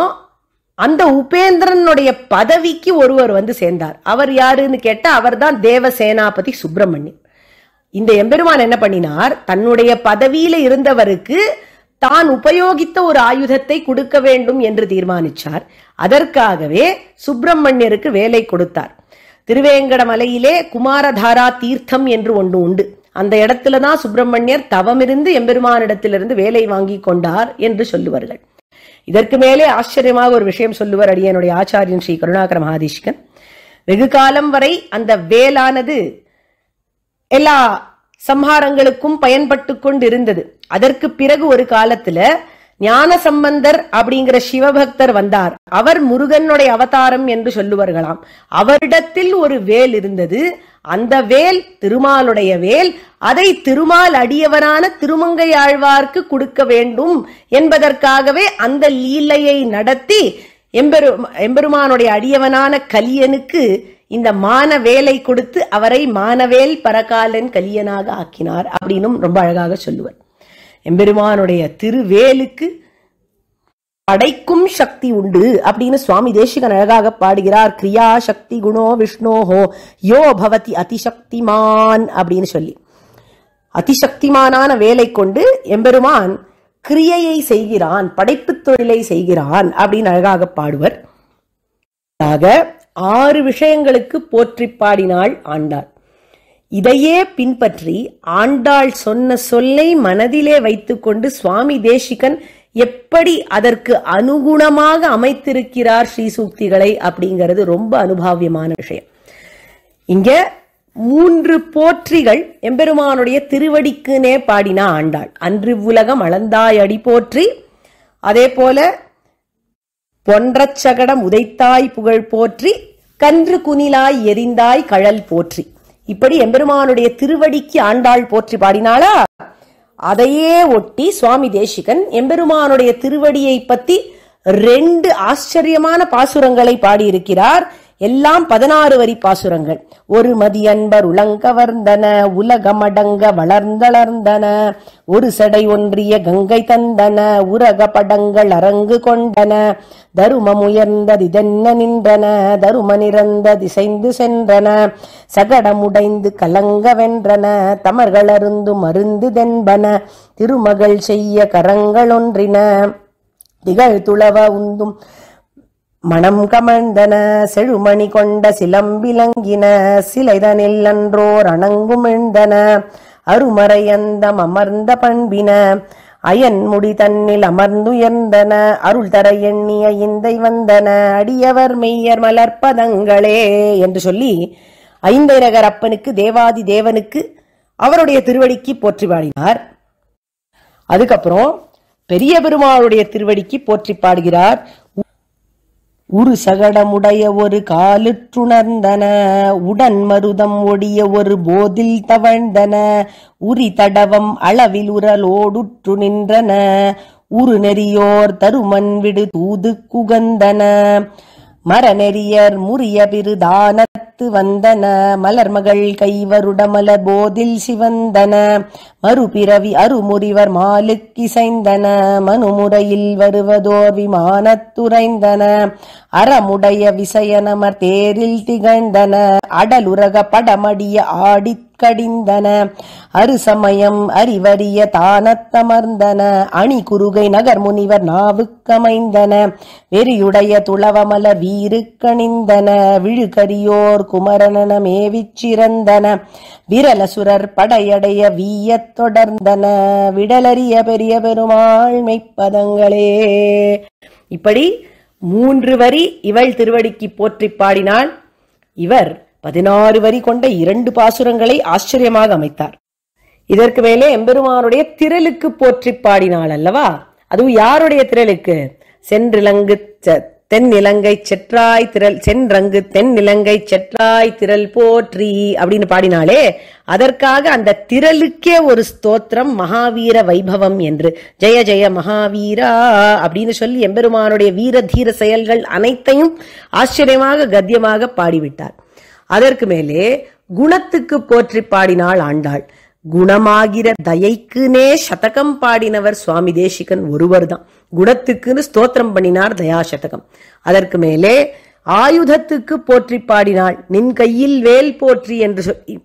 அந்த உபேந்திரனுடைய பதவிக்கு ஒருவர் வந்து சேர்ந்தார். அவர் யாருன்னு கேட்டா அவர் தான் தேவ சேனாபதி சுப்பிரமணியன். இந்த எம்பெருமான் என்ன பண்ணினார்? தன்னுடைய பதவியில இருந்தவருக்கு தான் உபயோகித்த ஒரு ஆயுதத்தை கொடுக்க வேண்டும் என்று தீர்மானிச்சார். அதற்காகவே சுப்பிரமணியருக்கு வேலை கொடுத்தார். திருவேங்கடமலையிலே குமாரதாரா தீர்த்தம் என்று ஒன்று உண்டு. அந்த இடத்துல தான் சுப்பிரமணியர் தவமிருந்து எம்பெருமானிடத்திலிருந்து வேலை வாங்கி கொண்டார் என்று சொல்லுவார்கள். இதற்கு மேலே ஆச்சரியமாக ஒரு விஷயம் சொல்லுவர் அடியனுடைய ஆச்சாரியன் ஸ்ரீ கருணாகர மகாதேசிகன் வெகு காலம் வரை அந்த வேலானது எல்லா சம்ஹாரங்களுக்கும் பயன்பட்டு கொண்டிருந்தது. அதற்கு பிறகு ஒரு காலத்துல ஞான சம்பந்தர் அப்படிங்கிற சிவபக்தர் வந்தார். அவர் முருகனுடைய அவதாரம் என்று சொல்லுவார்களாம். அவரிடத்தில் ஒரு வேல் இருந்தது. அந்த வேல் திருமாலுடைய வேல். அதை திருமால் அடியவரான திருமங்கை ஆழ்வார்க்கு கொடுக்க வேண்டும் என்பதற்காகவே அந்த லீலையை நடத்தி எம்பெரு எம்பெருமானுடைய அடியவனான கலியனுக்கு இந்த மான வேலை கொடுத்து அவரை மானவேல் பரகாலன் கலியனாக ஆக்கினார் அப்படின்னும் ரொம்ப அழகாக சொல்லுவார். எம்பெருமானுடைய திருவேலுக்கு படைக்கும் சக்தி உண்டு அப்படின்னு சுவாமி தேசிகன் அழகாக பாடுகிறார். கிரியா சக்தி குணோ விஷ்ணோஹோ யோ பவதி அதிசக்திமான் அப்படின்னு சொல்லி. அதிசக்திமானான வேலை கொண்டு எம்பெருமான் கிரியையை செய்கிறான் படைப்பு தொழிலை செய்கிறான் அப்படின்னு அழகாக பாடுவர். ஆறு விஷயங்களுக்கு போற்றி பாடினாள் ஆண்டாள். இதையே பின்பற்றி ஆண்டாள் சொன்ன சொல்லை மனதிலே வைத்துக்கொண்டு சுவாமி தேசிகன் எப்படி அதற்கு அனுகுணமாக அமைத்திருக்கிறார் ஸ்ரீசூக்திகளை அப்படிங்கிறது ரொம்ப அனுபாவியமான விஷயம். இங்க மூன்று போற்றிகள் எம்பெருமானுடைய திருவடிக்குனே பாடினா ஆண்டாள். அன்று உலகம் அளந்தாய் அடி போற்றி அதே போல பொன்றச் சகடம் உதைத்தாய் புகழ் போற்றி கன்று குனிலாய் எரிந்தாய் கழல் போற்றி. இப்படி எம்பெருமானுடைய திருவடிக்கு ஆண்டாள் போற்றி பாடினாளா? அதையே ஒட்டி சுவாமி தேசிகன் எம்பெருமானுடைய திருவடியை பத்தி ரெண்டு ஆச்சரியமான பாசுரங்களை பாடியிருக்கிறார். எல்லாம் பதினாறு வரி பாசுரங்கள். ஒரு மதியன்பர் உலங்கவர்ந்தன உலகமடங்க வளர்ந்தளர்ந்தன ஒரு சடை ஒன்றிய கங்கை தந்தன உரக படங்கள் அரங்கு கொண்டன தருமம் உயர்ந்தது இதென்ன நின்றன தரும நிறந்த திசைந்து சென்றன சகடமுடைந்து கலங்க வென்றன தமர்கள் அருந்து மருந்து தென்பன திருமகள் செய்ய கரங்களொன்றின திகழ் துளவ உந்தும் மணம் கமழ்ந்தன செழுமணி கொண்ட சிலம்பிலங்கின சிலைதனில் அன்றோர் அணங்குமிழ்ந்தன அருமறையந்தம் அமர்ந்த பண்பின அயன் முடி தன்னில் அமர்ந்துயர்ந்தன அருள் தர எண்ணிய இந்தை வந்தன அடியவர் மெய்யர் மலர்ப்பதங்களே என்று சொல்லி ஐந்தை நகர் அப்பனுக்கு தேவாதி தேவனுக்கு அவருடைய திருவடிக்கு போற்றி பாடினார் அதுக்கப்புறம் பெரிய பெருமாளுடைய திருவடிக்கு போற்றி பாடுகிறார் உரு சகடமுடைய ஒரு காலுற்றுணர்ந்தன உடன் மருதம் ஒடிய ஒரு போதில் தவழ்ந்தன உரி தடவம் அளவில் உரலோடுற்று நின்றன உரு நெறியோர் தருமன் விடு தூது குகந்தன மரநெறியர் முறிய மனத்து வந்தன. மலர்மகள் கைவருடமல போதில் சிவந்தன. மறுபிறவி அருமுறிவர் மாலுக்கிசைந்தன. மனுமுறையில் வருவதோர் விமானத்துறைந்தன அறமுடைய விசயனமர் தேரில் திகழ்ந்தன. அடலுரக படமடிய ஆடித் கடிந்தன. அருசமயம் அறிவறிய தானத்தமர்ந்தன அணி குறுகை நகர் முனிவர் நாவுக்கமைந்தன. வெறியுடைய துளவமல வீருக்கணிந்தன. விழுகரியோர் குமரனன மேவிச் விரலசுரர் படையடைய வீயத் தொடர்ந்தன. விடலறிய பெரிய பெருமாள் மெய்ப்பதங்களே. இப்படி மூன்று வரி இவள் திருவடிக்கு போற்றி பாடினாள் இவர் பதினாறு வரி கொண்ட இரண்டு பாசுரங்களை ஆச்சரியமாக அமைத்தார். இதற்கு மேலே எம்பெருமானுடைய திரளுக்கு போற்றி பாடினாள் அல்லவா? அதுவும் யாருடைய திரளுக்கு? சென்றிலங்கு தென்னிலங்கை தென் செற்றாய் திரள் சென்றங்கு தென்னிலங்கை செற்றாய் திரள் போற்றி அப்படின்னு பாடினாலே அதற்காக அந்த திரளுக்கே ஒரு ஸ்தோத்திரம் மகாவீர வைபவம் என்று. ஜெய ஜெய மகாவீரா அப்படின்னு சொல்லி எம்பெருமானுடைய வீர தீர செயல்கள் அனைத்தையும் ஆச்சரியமாக கத்தியமாக பாடிவிட்டார். அதற்கு மேலே குணத்துக்கு போற்றி பாடினாள் ஆண்டாள். குணமாகிற தயைக்குனே சதகம் பாடினவர் சுவாமி தேசிகன் ஒருவர் தான் குணத்துக்குன்னு ஸ்தோத்திரம் பண்ணினார் தயாசதகம். அதற்கு மேலே ஆயுதத்துக்கு போற்றி பாடினாள் நின் கையில் வேல் போற்றி என்று சொல்லி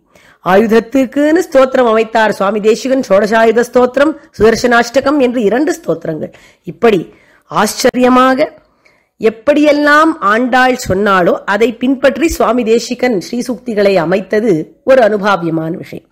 ஆயுதத்துக்குன்னு ஸ்தோத்திரம் அமைத்தார் சுவாமி தேசிகன் சோடசாயுத ஸ்தோத்திரம் சுதர்சனாஷ்டகம் என்று இரண்டு ஸ்தோத்திரங்கள். இப்படி ஆச்சரியமாக எப்படியெல்லாம் ஆண்டாள் சொன்னாலோ அதை பின்பற்றி சுவாமி தேசிகன் ஸ்ரீசுக்திகளை அமைத்தது ஒரு அனுபாவியமான விஷயம்.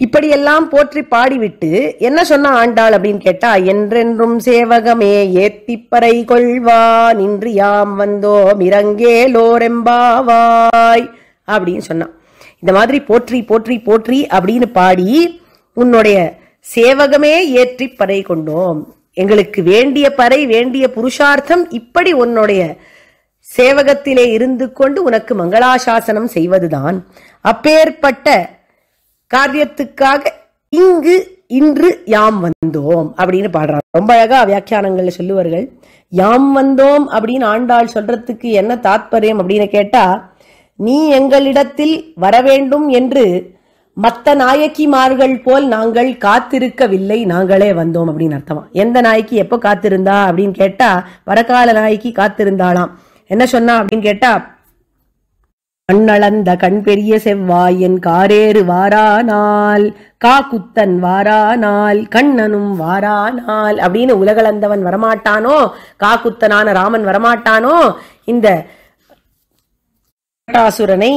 இப்படியெல்லாம் போற்றி பாடிவிட்டு என்ன சொன்ன ஆண்டாள் அப்படின்னு கேட்டா என்றென்றும் சேவகமே ஏத்திப்பறை கொள்வா நின்று யாம் வந்தோம் இறங்கேலோரெம்பாவாய் அப்படின்னு சொன்னான் இந்த மாதிரி போற்றி போற்றி போற்றி அப்படின்னு பாடி உன்னுடைய சேவகமே ஏற்றி பறை கொண்டோம் எங்களுக்கு வேண்டிய பறை வேண்டிய புருஷார்த்தம் இப்படி உன்னுடைய சேவகத்திலே இருந்து கொண்டு உனக்கு மங்களாசாசனம் செய்வதுதான். அப்பேற்பட்ட காரியத்துக்காக இங்கு இன்று யாம் வந்தோம் அப்படின்னு பாடுறாங்க. ரொம்ப அழகா வியாக்கியானங்கள்ல சொல்லுவார்கள். யாம் வந்தோம் அப்படின்னு ஆண்டாள் சொல்றதுக்கு என்ன தாத்பரியம் அப்படின்னு கேட்டா நீ எங்களிடத்தில் வரவேண்டும் என்று மத்த நாயக்கிமார்கள் போல் நாங்கள் காத்திருக்கவில்லை நாங்களே வந்தோம் அப்படின்னு அர்த்தமா. எந்த நாய்க்கு எப்போ காத்திருந்தா அப்படின்னு கேட்டா வரகால நாய்க்கு காத்திருந்தாளாம். என்ன சொன்னா அப்படின்னு கேட்டா கண்ணளந்த கண் பெரிய செவ்வாயன் காரேறு வாரானால் காக்குத்தன் வாரானால் கண்ணனும் வாரானால் அப்படின்னு உலகளந்தவன் வரமாட்டானோ காக்குத்தனான ராமன் வரமாட்டானோ இந்த கட்டாசுரனை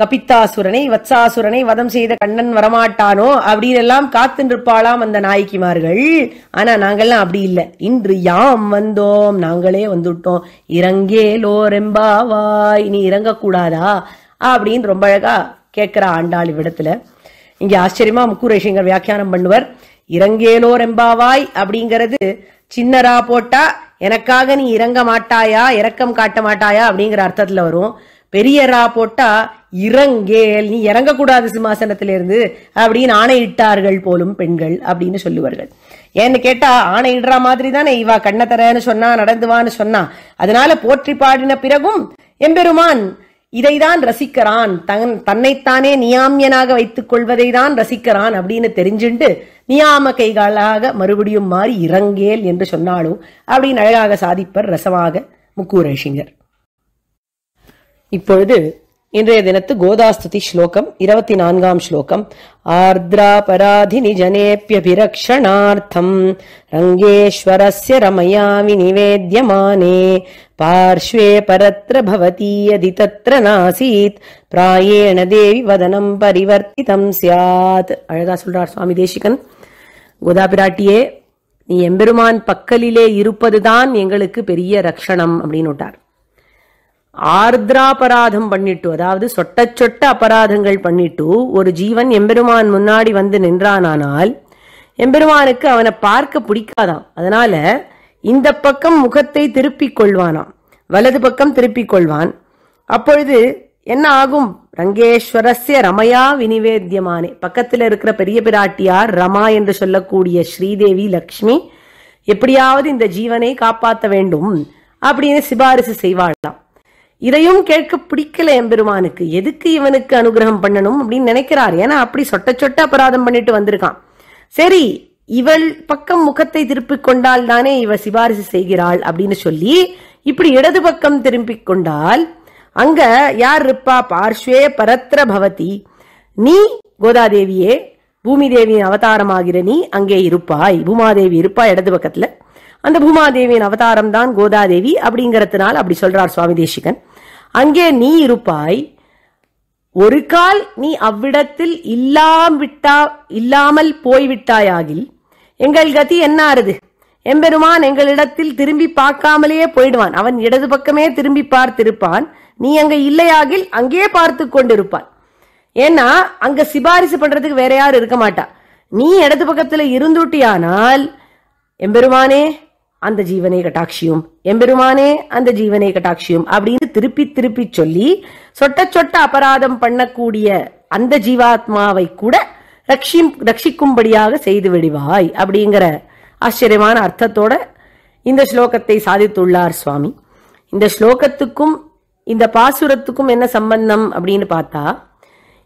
கபித்தாசுரனை வத்சாசுரனை வதம் செய்த கண்ணன் வரமாட்டானோ? அப்படின்னு எல்லாம் காத்துருப்பாளாம் அந்த நாய்க்கிமார்கள் ஆனா நாங்கெல்லாம் அப்படி இல்லை. இன்று யாம் வந்தோம். நாங்களே வந்துட்டோம். இறங்கேலோ ரெம்பாவாய் நீ இறங்கக்கூடாதா? அப்படின்னு ரொம்ப அழகா கேட்கிற ஆண்டாள் இவ்விடத்துல. இங்க ஆச்சரியமா முக்குரேஷங்கர் வியாக்கியானம் பண்ணுவர். இறங்கேலோ ரெம்பாவாய் அப்படிங்கிறது சின்னரா போட்டா எனக்காக நீ இறங்க மாட்டாயா? இறக்கம் காட்ட மாட்டாயா? அப்படிங்கிற அர்த்தத்துல வரும். பெரியரா போட்டா இறங்கேல் நீ இறங்கக்கூடாது சிம்மாசனத்திலிருந்து அப்படின்னு ஆணையிட்டார்கள் போலும் பெண்கள் அப்படின்னு சொல்லுவார்கள். ஏன்னு கேட்டா ஆணையிடுற மாதிரி தானே இவா கண்ண தரேன்னு சொன்னா நடந்துவான்னு சொன்னா. அதனால போற்றி பாடின பிறகும் எம்பெருமான் இதைதான் ரசிக்கிறான். தன் தன்னைத்தானே நியாமியனாக வைத்துக் கொள்வதை தான் ரசிக்கிறான் அப்படின்னு தெரிஞ்சுண்டு நியாம கைகளாக மறுபடியும் மாறி இறங்கேல் என்று சொன்னாலும் அப்படின்னு அழகாக சாதிப்பர் ரசமாக முக்கூரசிங்கர் இப்பொழுது இன்றைய தினத்து கோதாஸ்துதி ஸ்லோகம் இருபத்தி நான்காம் ஸ்லோகம் ஆர்திராபராதினி ஜனேபியபிரக்ஷணார்த்தம் ரங்கேஸ்வரஸ்ய ரமயாமி நிவேத்யமானே. பார்ஷ்வே பரத்ர பவதீயதி தத்ர நாசீத் பிராயேண தேவி வதனம் பரிவர்த்திதம் சியாத் அழகா சொல்றார் சுவாமி தேசிகன். கோதா பிராட்டியே நீ எம்பெருமான் பக்கலிலே இருப்பதுதான் எங்களுக்கு பெரிய ரக்ஷணம் அப்படின்னு விட்டார். ஆர்திராபராதம் பண்ணிட்டு அதாவது சொட்ட சொட்ட அபராதங்கள் பண்ணிட்டு ஒரு ஜீவன் எம்பெருமான் முன்னாடி வந்து நின்றானானால் எம்பெருமானுக்கு அவனை பார்க்க பிடிக்காதாம். அதனால இந்த பக்கம் முகத்தை திருப்பிக் கொள்வானாம். வலது பக்கம் திருப்பிக் கொள்வான். அப்பொழுது என்ன ஆகும்? ரங்கேஸ்வரஸ்ய ரமையா வினிவேத்தியமானே. பக்கத்துல இருக்கிற பெரிய பிராட்டியார் ரமா என்று சொல்லக்கூடிய ஸ்ரீதேவி லக்ஷ்மி எப்படியாவது இந்த ஜீவனை காப்பாற்ற வேண்டும் அப்படின்னு சிபாரிசு செய்வாளாம். இதையும் கேட்க பிடிக்கல எம்பெருமானுக்கு. எதுக்கு இவனுக்கு அனுகிரகம் பண்ணணும் அப்படின்னு நினைக்கிறார். ஏன்னா அப்படி சொட்ட சொட்ட அபராதம் பண்ணிட்டு வந்திருக்கான். சரி இவள் பக்கம் முகத்தை திருப்பிக் கொண்டால் தானே இவ சிபாரிசு செய்கிறாள் அப்படின்னு சொல்லி இப்படி இடது பக்கம் திரும்பிக் கொண்டால் அங்க யார் இருப்பா? பார்ஷ்வே பரத்ர பவதி. நீ கோதாதேவியே பூமி தேவியின் அவதாரமாகிற நீ அங்கே இருப்பாய். பூமாதேவி இருப்பா இடது பக்கத்துல. அந்த பூமாதேவியின் அவதாரம் தான் கோதாதேவி அப்படிங்கறதுனால அப்படி சொல்றார் சுவாமி தேசிகன். அங்கே நீ இருப்பாய். ஒரு கால் நீ அவ்விடத்தில் இல்லாவிட்டா இல்லாமல் போய்விட்டாயாகில் எங்கள் கதி என்ன ஆறுது எம்பெருமான் எங்களிடத்தில் திரும்பி பார்க்காமலேயே போயிடுவான். அவன் இடது பக்கமே திரும்பி பார்த்திருப்பான். நீ அங்க இல்லையாகில் அங்கே பார்த்து கொண்டிருப்பான் ஏன்னா அங்க சிபாரிசு பண்றதுக்கு வேற யாரும் இருக்க மாட்டா. நீ இடது பக்கத்துல இருந்துட்டியானால் எம்பெருமானே அந்த ஜீவனை கட்டாட்சியும் எம்பெருமானே அந்த ஜீவனை கட்டாட்சியும் அப்படின்னு திருப்பி திருப்பி சொல்லி சொட்ட சொட்ட அபராதம் பண்ணக்கூடிய அந்த ஜீவாத்மாவை கூட ரட்சி ரட்சிக்கும்படியாக செய்து விடுவாய் அப்படிங்கிற ஆச்சரியமான அர்த்தத்தோட இந்த ஸ்லோகத்தை சாதித்துள்ளார் சுவாமி. இந்த ஸ்லோகத்துக்கும் இந்த பாசுரத்துக்கும் என்ன சம்பந்தம் அப்படின்னு பார்த்தா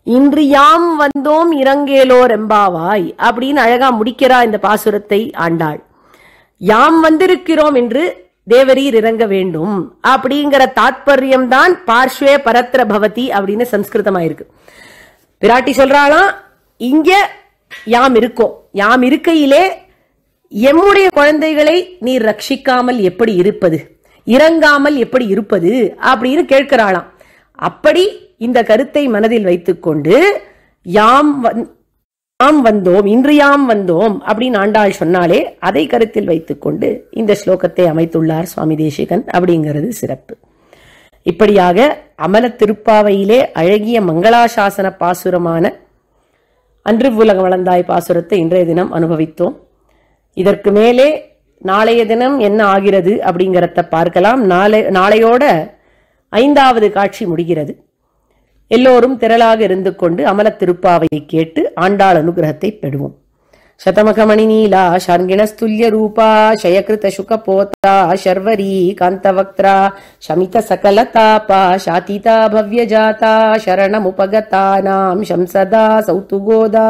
இன்று யாம் வந்தோம் இறங்கேலோர் எம்பாவாய் அப்படின்னு அழகா முடிக்கிறா இந்த பாசுரத்தை ஆண்டாள். யாம் வந்திருக்கிறோம் என்று தேவரீர் இறங்க வேண்டும். அப்படிங்கிற தாத்பரியம் தான் பார்ஷ்வே பரத்ர பவதி அப்படின்னு சம்ஸ்கிருதமாயிருக்கு. பிராட்டி சொல்றாளாம் இங்க யாம் இருக்கோம். யாம் இருக்கையிலே எம்முடைய குழந்தைகளை நீர் ரட்சிக்காமல் எப்படி இருப்பது? இறங்காமல் எப்படி இருப்பது? அப்படின்னு கேட்கிறாளாம். அப்படி இந்த கருத்தை மனதில் வைத்துக்கொண்டு யாம் நாம் வந்தோம் இன்று யாம் வந்தோம் அப்படின்னு ஆண்டாள் சொன்னாலே அதை கருத்தில் வைத்துக்கொண்டு இந்த ஸ்லோகத்தை அமைத்துள்ளார் சுவாமி தேசிகன். அப்படிங்கிறது சிறப்பு. இப்படியாக அமல திருப்பாவையிலே அழகிய மங்களாசாசன பாசுரமான அன்று உலகம் வளர்ந்தாய் பாசுரத்தை இன்றைய தினம் அனுபவித்தோம். இதற்கு மேலே நாளைய தினம் என்ன ஆகிறது அப்படிங்கிறத பார்க்கலாம். நாளை நாளையோட ஐந்தாவது காட்சி முடிகிறது. எல்லோரும் திரளாக இருந்து கொண்டு அமல திருப்பாவையை கேட்டு ஆண்டாள் அனுகிரகத்தை பெறுவோம். சதமகமணி நீலா ஷர்கிணஸ்துல்ய ரூபா ஷயகிருத சுக போத்தா ஷர்வரி காந்தவக்த்ரா சமித சகல தாபா ஷாதிதா பவ்ய ஜாதா சரணமுபகதானாம் சம்சதா சௌத்துகோதா.